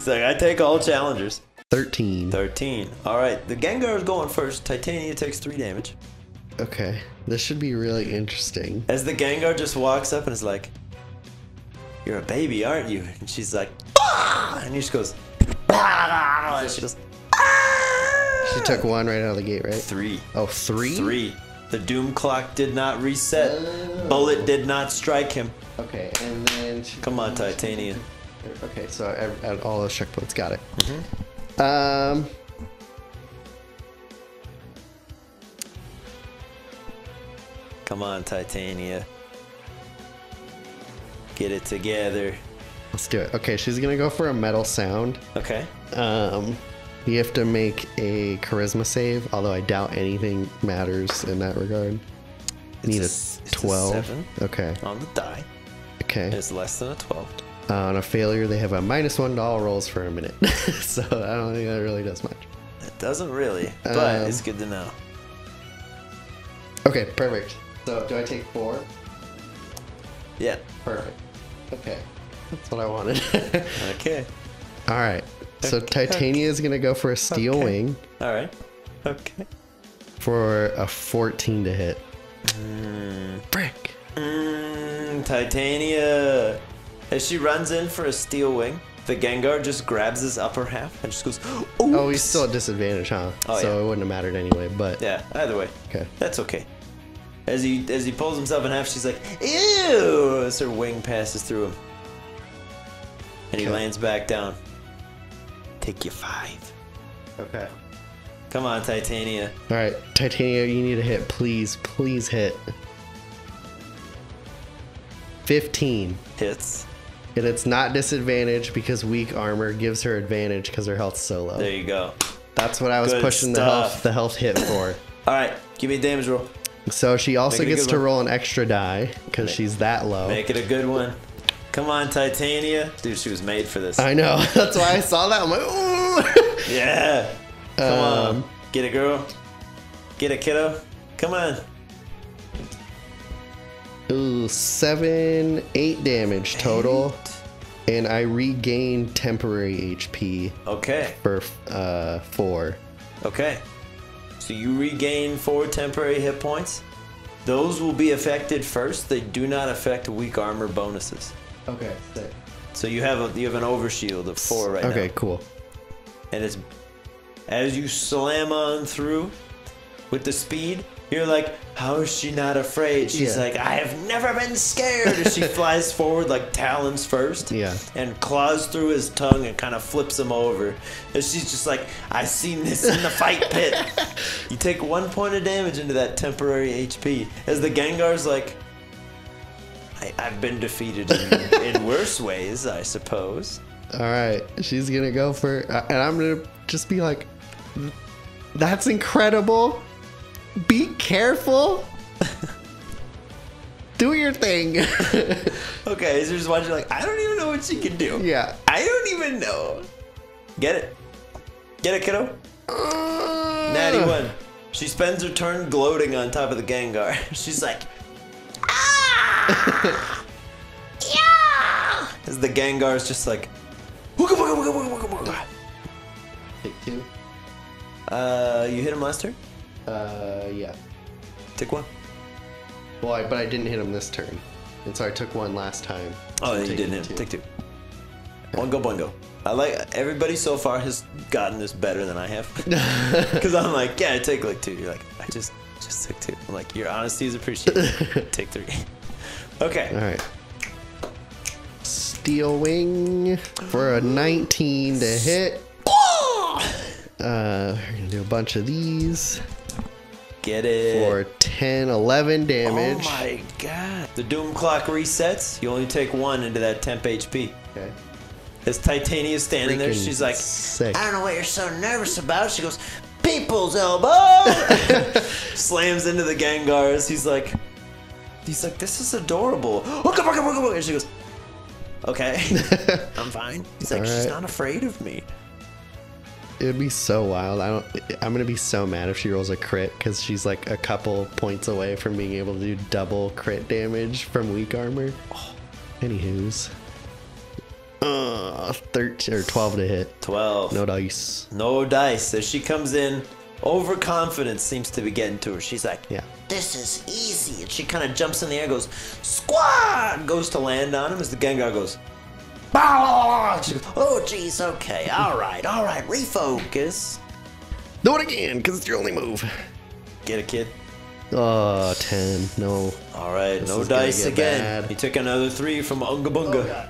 like I take all challengers. 13. 13. All right, the Gengar is going first. Titania takes three damage. Okay, this should be really interesting. As the Gengar just walks up and is like, "You're a baby, aren't you?" And she's like, "Ah!" and he just goes, "Ah!" and she goes, "Ah!" She took one right out of the gate, right? three. Oh, three? Three. The doom clock did not reset. Bullet did not strike him. Okay, and then. Come on, Titania. Okay, so I, I, all those checkpoints, got it. Mm-hmm. Um. Come on, Titania. Get it together. Let's do it. Okay, she's gonna go for a metal sound. Okay. Um, you have to make a charisma save, although I doubt anything matters in that regard. Need a, s- it's a 12. seven. Okay, On the die. okay. It's less than a 12. Uh, on a failure, they have a minus one doll rolls for a minute. so I don't think that really does much. It doesn't really, but Um, it's good to know. Okay, perfect. So do I take four? Yeah. Perfect. Okay. That's what I wanted. Okay. All right. So Okay. Titania is going to go for a steel Okay. wing All right. Okay. for a 14 to hit. Brick. Mm, Titania. As she runs in for a steel wing, the Gengar just grabs his upper half and just goes, Oh, he's still at disadvantage, huh? Oh, so yeah. it wouldn't have mattered anyway, but Yeah, either way. okay. That's okay. As he as he pulls himself in half, she's like, "Ew!" As her wing passes through him, and he Okay. lands back down. Take you five. Okay. Come on, Titania. All right, Titania, you need to hit. Please, please hit. 15. Hits. And it's not disadvantage because weak armor gives her advantage because her health's so low. There you go. That's what I was Good pushing the health the health hit for. All right, give me a damage roll. So she also Make it a gets to one. roll an extra die because she's that low. Make it a good one. Come on, Titania. Dude, she was made for this. I know. That's why I saw that. I'm like, ooh. Yeah. Come Um, on. Get it, girl. Get it, kiddo. Come on. Ooh, seven, eight damage total, and I regain temporary HP Okay. for uh four. Okay. So you regain four temporary hit points. Those will be affected first. They do not affect weak armor bonuses. Okay, sick. So you have a you have an overshield of four right okay, now. cool. And it's as you slam on through with the speed, you're like, how is she not afraid? She's Yeah. like, I have never been scared. She flies forward like talons first. Yeah. And claws through his tongue and kind of flips him over. And she's just like, I've seen this in the fight pit. you take one point of damage into that temporary HP. As the Gengar's like, I, I've been defeated in, in worse ways, I suppose. All right, she's gonna go for, uh, and I'm gonna just be like, "That's incredible. Be careful. Do your thing." Okay, so just watching like I don't even know what she can do. yeah. I don't even know. Get it? Get it, kiddo? Natty one. She spends her turn gloating on top of the Gengar. She's like, yeah. As the Gengar's just like, wooga wooga wooga wooga wooga wooga. Take two. Uh, you hit him last turn. Uh, yeah. Take one. Well, I, but I didn't hit him this turn, and so I took one last time. Oh, So you didn't hit two. him. Take two. Bungo bungo. I like everybody so far has gotten this better than I have. Because I'm like, yeah, take like two. You're like, I just just took two. I'm like, your honesty is appreciated. take three. Okay. All right. Steel wing for a 19 to hit. Uh, we're gonna do a bunch of these Get it. for 10, 11 damage. Oh my god. The doom clock resets. You only take one into that temp HP. Okay. As Titania is standing there, she's like, sick. I don't know what you're so nervous about. She goes, People's elbow! slams into the Gengars. He's like, he's like, this is adorable. Wooka, wooka, wooka, wooka. And she goes, okay, I'm fine. He's like, she's Alright. not afraid of me. It'd be so wild. I don't. I'm gonna be so mad if she rolls a crit because she's like a couple points away from being able to do double crit damage from weak armor. Anywho's. Uh, 13 or 12 to hit. 12. No dice. No dice. As she comes in, overconfidence seems to be getting to her. She's like, Yeah. this is easy. and she kind of jumps in the air, goes, squad, goes to land on him as the Gengar goes, bah! She goes, Oh, jeez, okay. All right, all right. Refocus. Do it again because it's your only move. get a kid. Oh, 10. No. All right, This no dice again. bad. You took another three from Unga Bunga. Oh,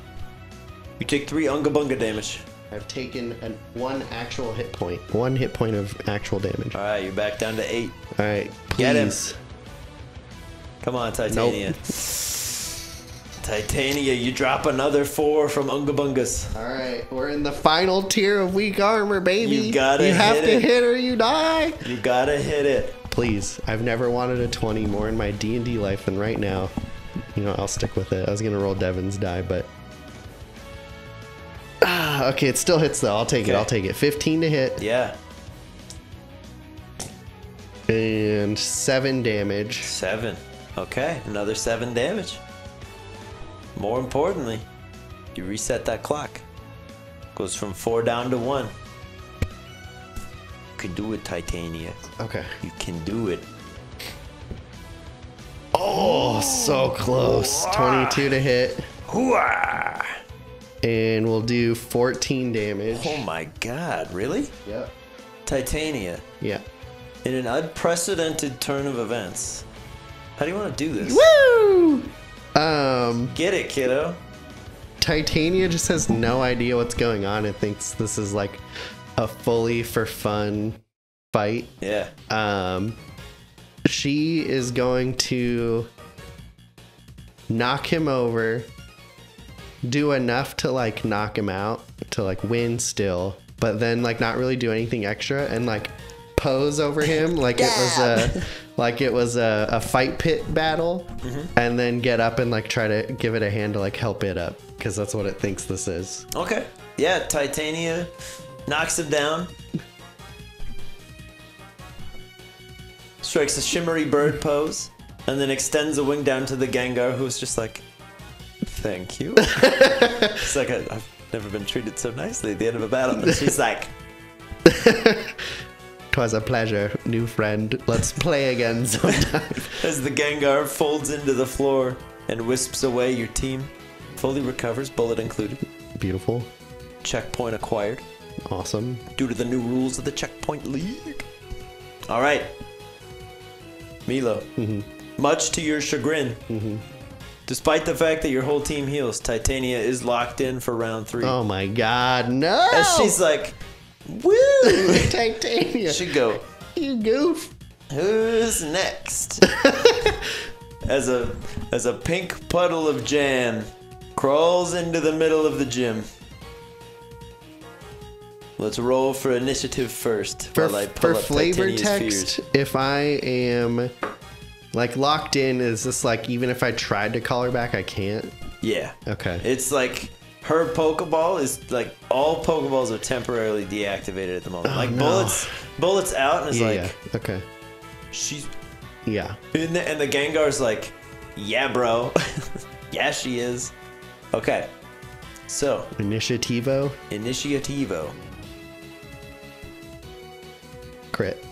you take three Unga Bunga damage. I've taken an, one actual hit point. One hit point of actual damage. All right, you're back down to eight. All right. Get him. Come on, Titania. Titania, you drop another four from Unga Bungas. All right. We're in the final tier of weak armor, baby. You gotta You have to it. hit or you die. You gotta hit it. Please. I've never wanted a 20 more in my D&D life than right now. You know, I'll stick with it. I was going to roll Devin's die, but Ah, okay, it still hits though. I'll take it. I'll take it. 15 to hit Yeah, and 7 damage. seven. Okay, another seven damage. More importantly, you reset that clock. Goes from four down to one. You can do it, Titania. Okay. You can do it. Oh, so close. 22 to hit Hooah! And we'll do 14 damage. Oh my god, really? Yep. Titania, Yeah. in an unprecedented turn of events. How do you want to do this? Woo! Um, Get it, kiddo. Titania just has no idea what's going on and thinks this is like a fully for fun fight. Yeah. Um, she is going to knock him over, do enough to like knock him out to like win still, but then like not really do anything extra and like pose over him like it was a like it was a, a fight pit battle mm-hmm. and then get up and like try to give it a hand to like help it up because that's what it thinks this is Okay. Yeah, Titania knocks him down. Strikes a shimmery bird pose, and then extends a wing down to the Gengar, who's just like, "Thank you." it's like I, I've never been treated so nicely at the end of a battle, and she's like, twas a pleasure new friend let's play again sometime as the Gengar folds into the floor and wisps away, your team fully recovers, bullet included. beautiful Checkpoint acquired. awesome due to the new rules of the Checkpoint League. All right, Milo. Mm-hmm. Much to your chagrin, mm-hmm. Despite the fact that your whole team heals, Titania is locked in for round three. Oh my god, no! As she's like, "Woo!" Titania, she go, you goof. "Who's next?" as a as a pink puddle of jam crawls into the middle of the gym. Let's roll for initiative first. For, while I for pull up flavor Titania's text, fears. if I am like locked in, is this like even if I tried to call her back, I can't? Yeah. Okay. It's like her Pokeball is like all Pokeballs are temporarily deactivated at the moment. Oh, like no. bullets, bullets out, and it's yeah, like yeah. Okay. she's Yeah. in the, and the Gengar's like, yeah, bro, yeah, she is. Okay, so Initiativo, Initiativo, crit.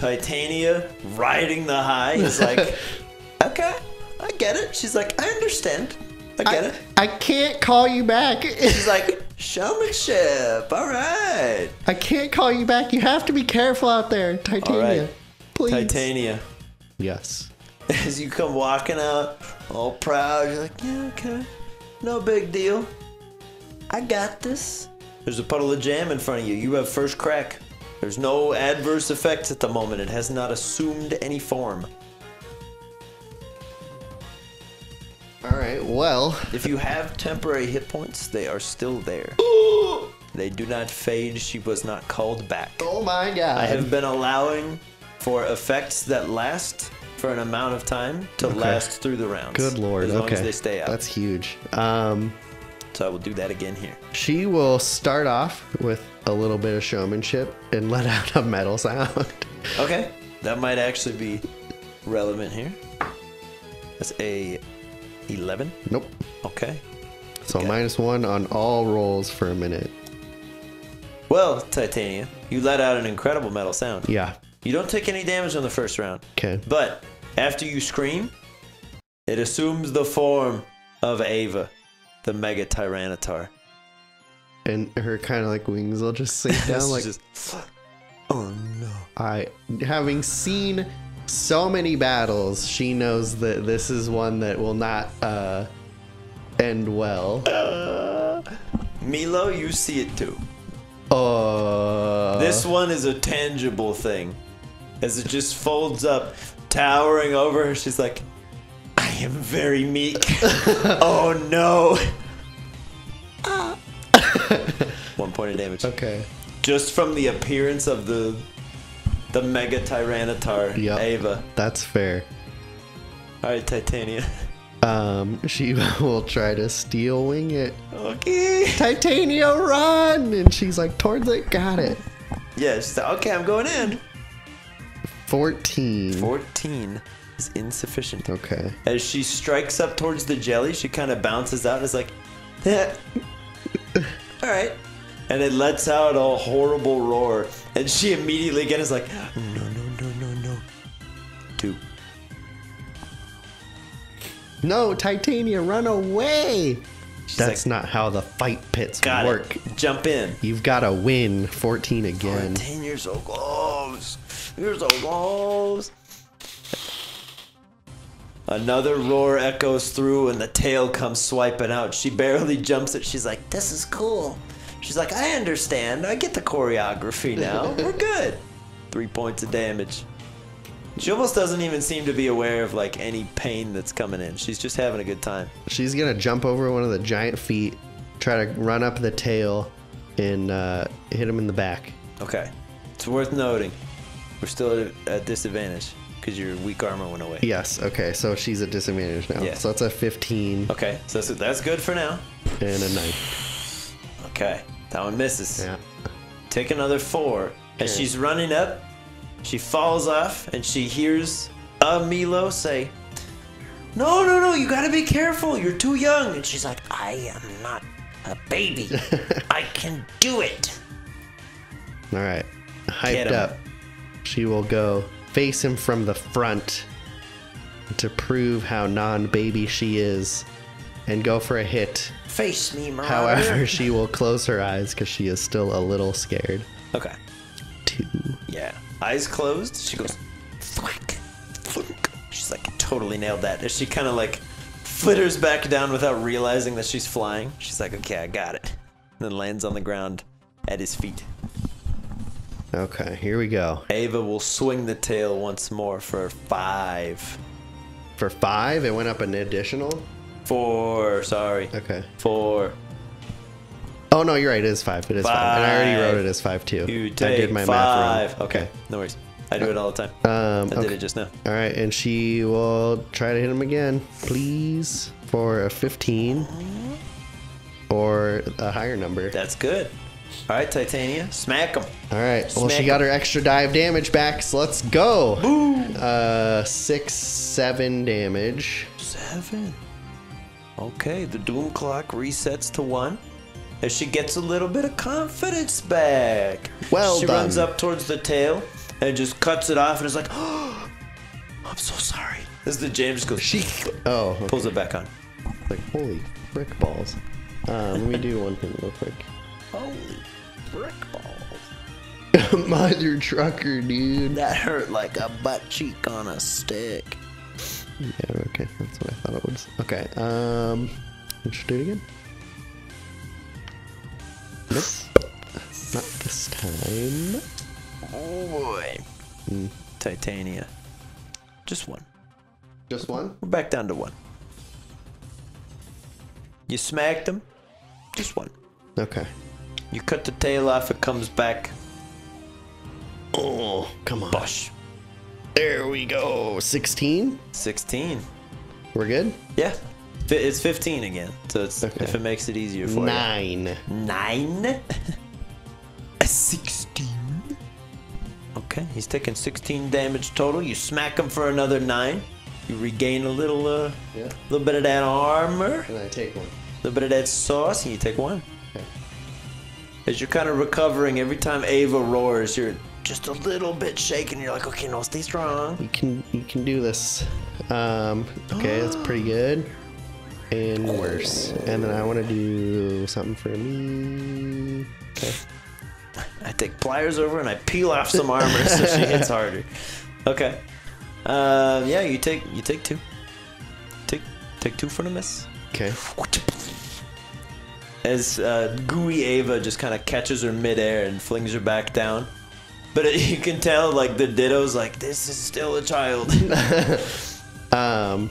Titania riding the high is like, okay, I get it. She's like, I understand. I get I, it. I can't call you back. She's like, showmanship. All right. I can't call you back. You have to be careful out there, Titania. right. Please. Titania. Yes. As you come walking out, all proud, you're like, yeah, okay. No big deal. I got this. There's a puddle of jam in front of you. You have first crack. There's no adverse effects at the moment. It has not assumed any form. All right. Well, If you have temporary hit points, they are still there. They do not fade. She was not called back. oh my god. I have been allowing for effects that last for an amount of time to last through the rounds. Good lord. As long okay. as they stay out. That's huge. Um, so I will do that again here. she will start off with a little bit of showmanship and let out a metal sound. Okay. That might actually be relevant here. That's a 11. nope. Okay. So minus one on all rolls for a minute. Well, Titania, you let out an incredible metal sound. Yeah. You don't take any damage on the first round. Okay. But after you scream, it assumes the form of Ava, the Mega Tyranitar. And her kind of like wings will just sink down. Like just, oh no. I, having seen so many battles, she knows that this is one that will not uh, end well. Milo, you see it too. Uh, This one is a tangible thing. As it just folds up, towering over her, she's like, I am very meek. oh no. One point of damage. okay. Just from the appearance of the the Mega Tyranitar, Yep. Ava. That's fair. Alright, Titania. Um, she will try to steel wing it. Okay. Titania, run! And she's like, towards it, got it. Yeah, she's like, okay, I'm going in. 14. 14 is insufficient. Okay. As she strikes up towards the jelly, she kind of bounces out and is like. All right. And it lets out a horrible roar. And she immediately again is like, no, no, no, no, no. Two. No, Titania, run away! She's That's like, not how the fight pits got work. it. Jump in. You've got to win 14 again. 10 years so close. You're so close. Another roar echoes through and the tail comes swiping out. She barely jumps it. She's like, this is cool. She's like, I understand. I get the choreography now. We're good. Three points of damage. She almost doesn't even seem to be aware of like any pain that's coming in. She's just having a good time. She's going to jump over one of the giant feet, try to run up the tail, and uh, hit him in the back. Okay. It's worth noting. We're still at a disadvantage because your weak armor went away. Yes, okay, so she's at disadvantage now. Yeah. So that's a 15 Okay, so that's, that's good for now. and a 9. Okay, that one misses. Yeah. Take another four. As she's running up, she falls off and she hears a Milo say, No, no, no, you gotta be careful. You're too young. And she's like, I am not a baby. I can do it. All right. Hyped up. She will go face him from the front to prove how non baby she is and go for a hit. Face me, Marauder. However, she will close her eyes because she is still a little scared. Okay. Two. Yeah. Eyes closed. She goes, thwack, thunk. She's like, totally nailed that. As she kind of like flitters back down without realizing that she's flying. She's like, okay, I got it. And then lands on the ground at his feet. Okay, here we go. Ava will swing the tail once more for five. For five, it went up an additional. Four, sorry. Okay. Four. Oh no, you're right. It is five. It is five. And I already wrote it as five too. You I take did my five. math wrong. Okay. no worries. I do it all the time. Um, I did it just now. All right, and she will try to hit him again, please, for a 15 or a higher number. That's good. All right, Titania, smack him. All right. Well, Smack she got her extra dive damage back, so let's go. Uh, six, seven damage. Seven. Okay, the doom clock resets to one. As she gets a little bit of confidence back. Well she done. runs up towards the tail and just cuts it off and is like, oh, I'm so sorry. As the James goes, She. Oh. pulls it back on. Like holy brick balls. Um, let me do one thing real quick. Holy brick balls. Mind your trucker, dude. That hurt like a butt cheek on a stick. Yeah, okay, that's what I thought it was. Okay, um, let's do it again. Nope, not this time. Oh boy. Hmm. Titania. Just one. Just one. We're back down to one. You smacked him. Just one. Okay. You cut the tail off, it comes back. Oh, come on. Bush. There we go. Sixteen. 16. We're good. Yeah. It's 15 again. So it's, Okay. if it makes it easier for Nine. you. Nine? A 16? Okay, he's taking 16 damage total. You smack him for another nine. You regain a little, uh, Yeah. little bit of that armor, And I take one. a little bit of that sauce, and you take one. Okay. As you're kind of recovering, every time Ava roars, you're just a little bit shaken. You're like, okay, no, stay strong. You can you can do this. Um, okay, that's pretty good. And worse. And then I want to do something for me. Okay. I take pliers over and I peel off some armor so she hits harder. Okay. Uh, yeah, you take you take two. Take take two for the miss. Okay. As uh, gooey Ava just kind of catches her midair and flings her back down. But it, you can tell, like the Ditto's, like this is still a child. Um,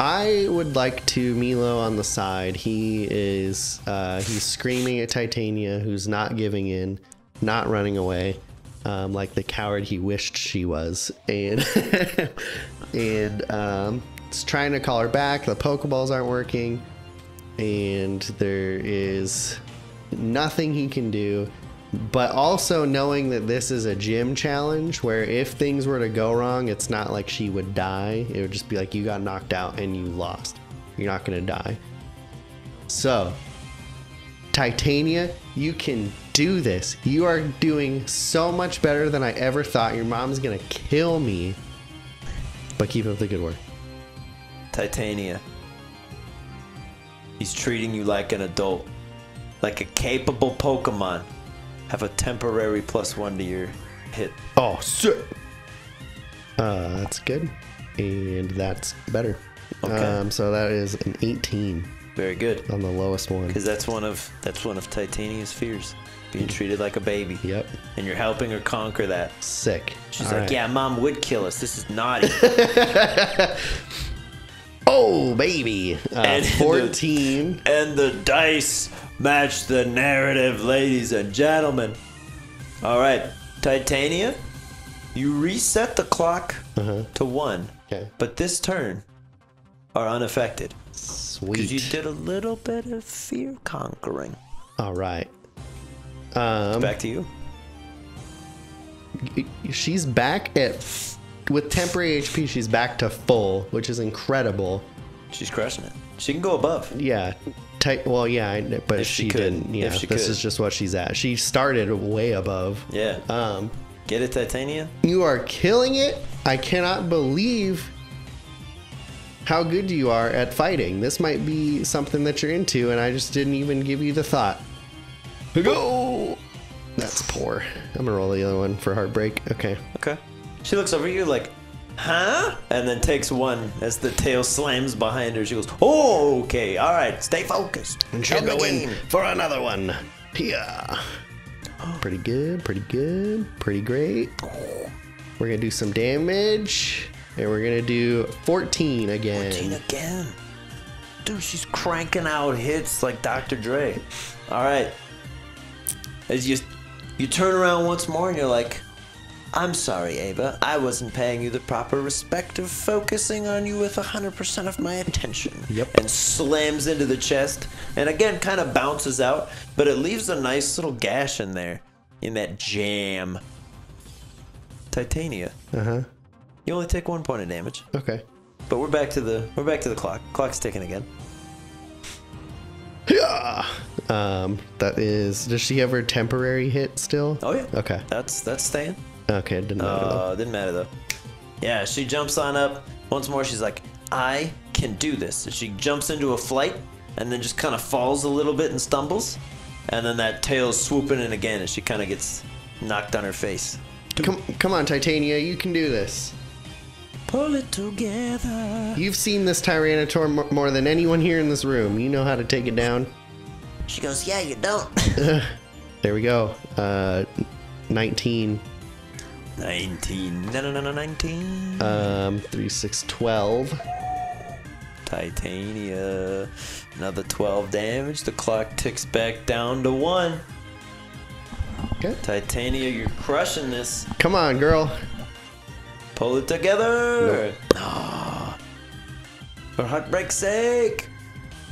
I would like to Milo on the side. He is uh, he's screaming at Titania, who's not giving in, not running away, um, like the coward he wished she was, and and um, trying to call her back. The Pokeballs aren't working, and there is nothing he can do. But also knowing that this is a gym challenge where if things were to go wrong, it's not like she would die. It would just be like you got knocked out and you lost. You're not going to die. So, Titania, you can do this. You are doing so much better than I ever thought. Your mom's going to kill me. But keep up the good work. Titania. He's treating you like an adult, like a capable Pokemon. Have a temporary plus one to your hit. Oh, sick. Uh, that's good. And that's better. Okay. Um, so that is an 18 Very good. on the lowest one. Because that's one of that's one of Titania's fears, being treated like a baby. Yep. And you're helping her conquer that. Sick. She's All like, right. "Yeah, mom would kill us. This is naughty." Oh, baby. Uh, And- 14. and the dice match the narrative, ladies and gentlemen. All right, Titania, you reset the clock Uh-huh. to one, Okay. but this turn are unaffected Sweet. because you did a little bit of fear conquering. All right. Um, Back to you. she's back at with temporary HP. She's back to full, which is incredible. She's crushing it. She can go above. Yeah. Tight. Well, yeah, but If she, she could. didn't. Yeah, If she this could. is just what she's at. She started way above. Yeah. Um, Get it, Titania? you are killing it. I cannot believe how good you are at fighting. This might be something that you're into, and I just didn't even give you the thought. Go. That's poor. I'm gonna roll the other one for heartbreak. Okay. Okay. She looks over at you like, huh? And then takes one as the tail slams behind her. She goes, oh, okay, all right, stay focused. And she'll go in for another one. Yeah. Pretty good, pretty good, pretty great. We're gonna do some damage. And we're gonna do 14 again. 14 again. Dude, she's cranking out hits like Dr. Dre. All right. As you you turn around once more and you're like, I'm sorry, Ava. I wasn't paying you the proper respect of focusing on you with 100% of my attention. Yep. And slams into the chest and again kind of bounces out, but it leaves a nice little gash in there in that jam. Titania. Uh huh. You only take one point of damage. Okay. But we're back to the we're back to the clock. Clock's ticking again. Yeah. Um, that is. Does she have her temporary hit still? Oh yeah. Okay. That's that's staying. Okay. Didn't matter though. Uh, didn't matter though. Yeah, she jumps on up once more. She's like, "I can do this. She jumps into a flight and then just kind of falls a little bit and stumbles, and then that tail's swooping in again, and she kind of gets knocked on her face. Come, come on, Titania, you can do this. Pull it together. You've seen this Tyranitar mo- more than anyone here in this room. You know how to take it down. She goes, yeah, you don't. There we go. Uh, 19. 19. No, no, no, no, 19. Um, 3, 6, 12. Titania. Another 12 damage. The clock ticks back down to 1. Okay. Titania, you're crushing this. Come on, girl. Pull it together. No. For heartbreak's sake.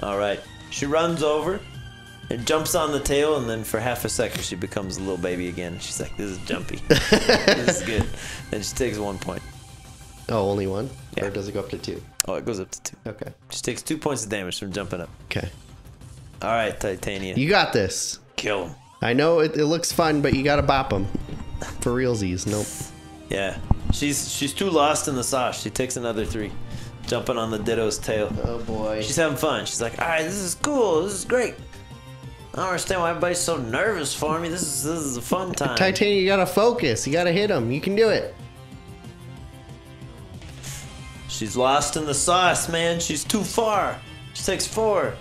All right. She runs over and jumps on the tail, and then for half a second she becomes a little baby again. She's like, "This is jumpy. this is good." Then she takes one point. Oh, only one? Yeah. Or does it go up to two? Oh, it goes up to two. Okay. She takes two points of damage from jumping up. Okay. All right, Titania, You got this. kill him. I know it, it looks fun, but you gotta bop them. For realsies. Nope. Yeah, she's she's too lost in the sauce. She takes another three, jumping on the Ditto's tail. Oh boy. She's having fun. She's like, all right, this is cool. This is great. I don't understand why everybody's so nervous for me. This is this is a fun time. Titania, you gotta focus. You gotta hit him. You can do it. She's lost in the sauce, man. She's too far. She takes four.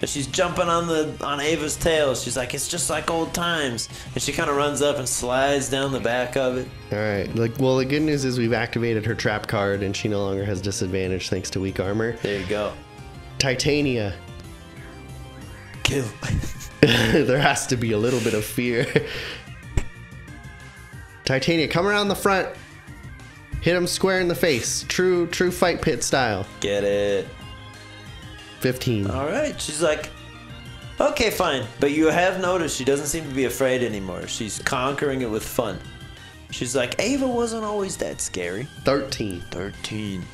And she's jumping on the on Ava's tail. She's like, it's just like old times. And she kind of runs up and slides down the back of it. All right. Like, well, the good news is we've activated her trap card, and she no longer has disadvantage thanks to weak armor. There you go. Titania, Kill. there has to be a little bit of fear. Titania, come around the front. Hit him square in the face. True, true fight pit style. Get it. 15. All right. She's like, okay, fine. But you have noticed she doesn't seem to be afraid anymore. She's conquering it with fun. She's like, Ava wasn't always that scary. 13. 13.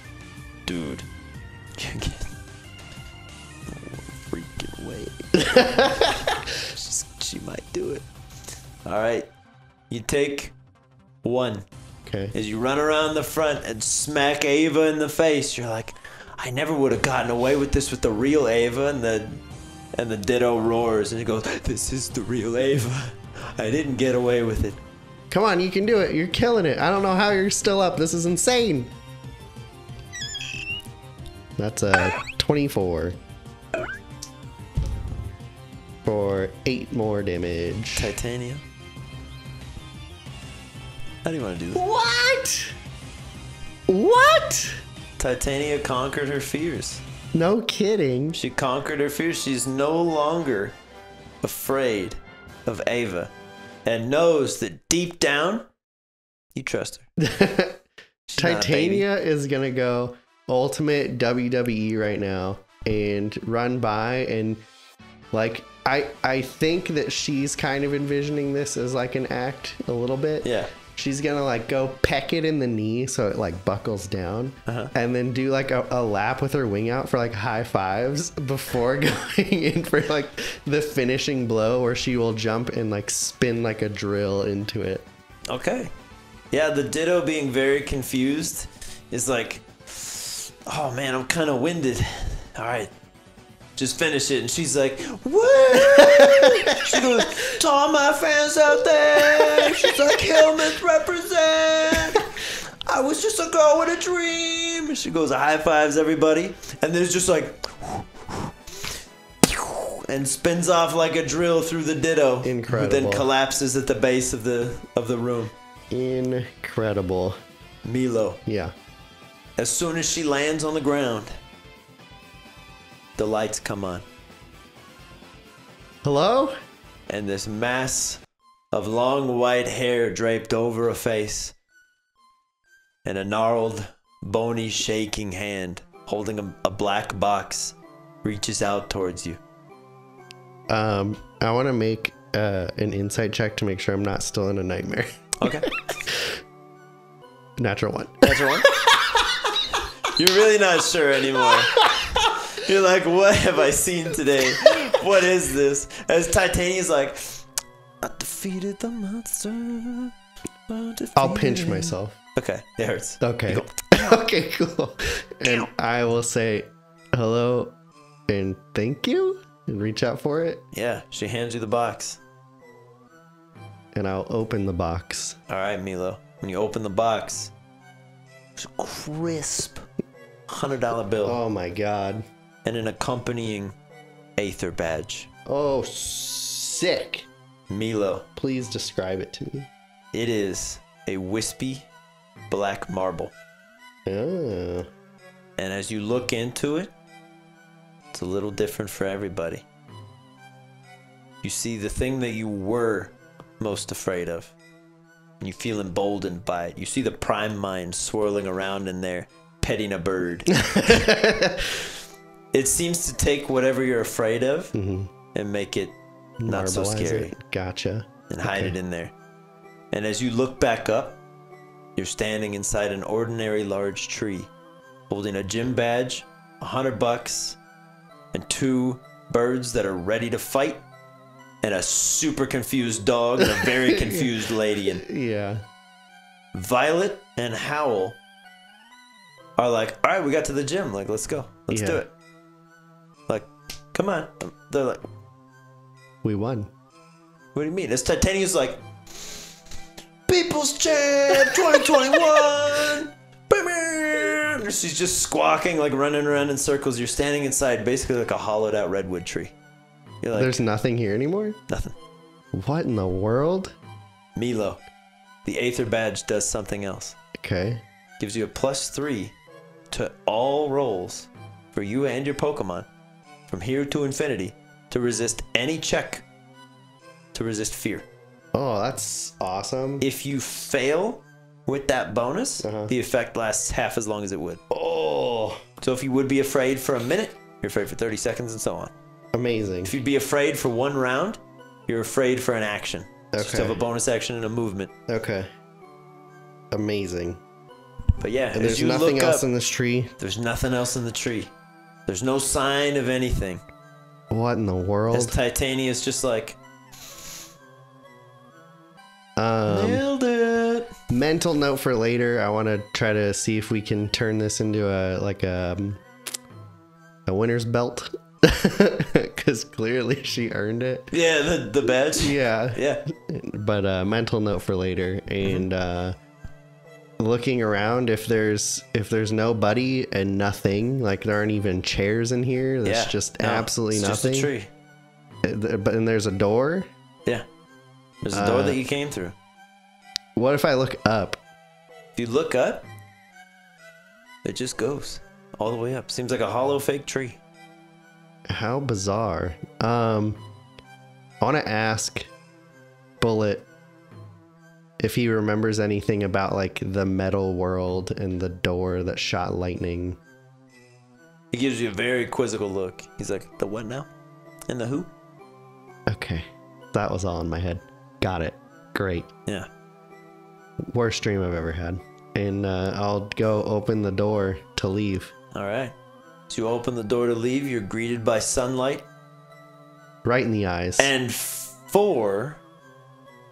Dude. You get freaking way. She's- she might do it. All right. You take one Okay. as you run around the front and smack Ava in the face. You're like, I never would have gotten away with this with the real Ava, and the and the Ditto roars and he goes, This is the real Ava. I didn't get away with it. Come on, you can do it. You're killing it. I don't know how you're still up. This is insane. That's a 24. For 8 more damage. Titania. How do you want to do this? What? What? Titania conquered her fears. No kidding. She conquered her fears. She's no longer afraid of Ava and knows that deep down, you trust her. She's not a baby. Titania is gonna go ultimate WWE right now and run by and like I I think that she's kind of envisioning this as like an act a little bit. Yeah. She's gonna like go peck it in the knee so it like buckles down, Uh-huh. and then do like a, a lap with her wing out for like high fives before going in for like the finishing blow where she will jump and like spin like a drill into it. Okay. Yeah, the Ditto being very confused is like, oh man, I'm kind of winded. All right, just finish it. And she's like, what? she goes, to all my fans out there. She's like, helmets represent. I was just a girl with a dream. And she goes, high fives everybody. And then it's just like, and spins off like a drill through the Ditto. Incredible. then collapses at the base of the of the room. Incredible. Milo. Yeah. As soon as she lands on the ground, the lights come on, Hello? and this mass of long white hair draped over a face, and a gnarled, bony, shaking hand holding a, a black box reaches out towards you. Um, I want to make uh, an insight check to make sure I'm not still in a nightmare. Okay. Natural one. Natural one. You're really not sure anymore. You're like, what have I seen today? What is this? As Titania's like, I defeated the monster. I I'll pinch myself. Okay, it hurts. Okay. Okay, cool. And I will say, hello and thank you and reach out for it Yeah, she hands you the box. and I'll open the box. All right, Milo. When you open the box, it's a crisp hundred dollar bill Oh my god. And an accompanying Aether badge. Oh, sick. Milo, Please describe it to me. it is a wispy black marble. Oh. And as you look into it, it's a little different for everybody. You see the thing that you were most afraid of. And you feel emboldened by it. You see the prime mind swirling around in there, petting a bird. it seems to take whatever you're afraid of mm-hmm. and make it not so scary it. Gotcha. and hide it in there. And as you look back up, you're standing inside an ordinary large tree, holding a gym badge, a hundred bucks, and two birds that are ready to fight, and a super confused dog and a very confused lady. And Yeah. Violet and Howl are like, all right, we got to the gym. Like, let's go. Let's do it. Come on. They're like, We won. What do you mean? It's Titania's like People's Champ 2021. She's just squawking, like running around in circles. You're standing inside, basically like a hollowed out redwood tree. You're like There's nothing here anymore? nothing. What in the world? Milo, the Aether badge does something else. Okay. Gives you a plus three to all rolls for you and your Pokemon from here to infinity to resist any check to resist fear. Oh, that's awesome. if you fail with that bonus, Uh-huh. the effect lasts half as long as it would. Oh, So if you would be afraid for a minute, you're afraid for 30 seconds and so on. amazing. If you'd be afraid for one round, you're afraid for an action. So Just Okay. have a bonus action and a movement. Okay. Amazing. But yeah, And there's nothing else up, in this tree. there's nothing else in the tree. There's no sign of anything. What in the As world? Titania's just like, Um, nailed it. mental note for later. I want to try to see if we can turn this into a like a um, a winner's belt, because clearly she earned it. Yeah, the, the badge. Yeah. Yeah. but uh mental note for later and uh looking around if there's if there's nobody and nothing like there aren't even chairs in here there's yeah. just No, absolutely nothing Just a tree. Uh, but and there's a door Yeah. There's a door Uh, that you came through. what if i look up If you look up, it just goes all the way up. Seems like a hollow fake tree. how bizarre um i want to ask bullet if he remembers anything about like the metal world and the door that shot lightning He gives you a very quizzical look. He's like, the what now? And the who? okay that was all in my head got it great Yeah. worst dream I've ever had. And uh, I'll go open the door to leave. All right. So you open the door to leave. You're greeted by sunlight Right in the eyes. and four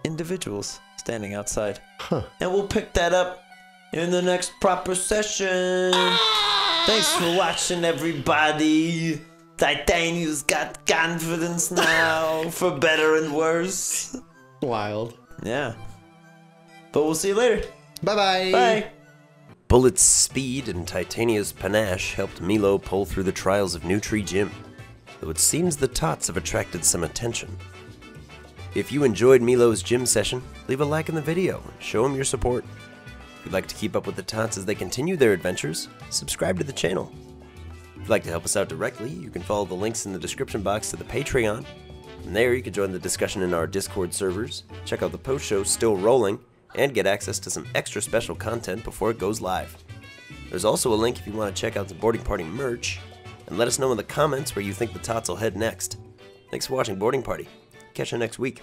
individuals standing outside. huh. And we'll pick that up in the next proper session. Thanks for watching, everybody. Titania's got confidence now, for better and worse. Wild. Yeah. But we'll see you later. Bye bye. Bye. Bullet's speed and Titania's panache helped Milo pull through the trials of Newtry Gym, though it seems the tots have attracted some attention. If you enjoyed Milo's gym session, leave a like in the video and show him your support. If you'd like to keep up with the tots as they continue their adventures, subscribe to the channel. If you'd like to help us out directly, you can follow the links in the description box to the Patreon. From there, you can join the discussion in our Discord servers, check out the post show Still Rolling, and get access to some extra special content before it goes live. There's also a link if you want to check out the Boarding Party merch, and let us know in the comments where you think the tots will head next. Thanks for watching Boarding Party. Catch you next week.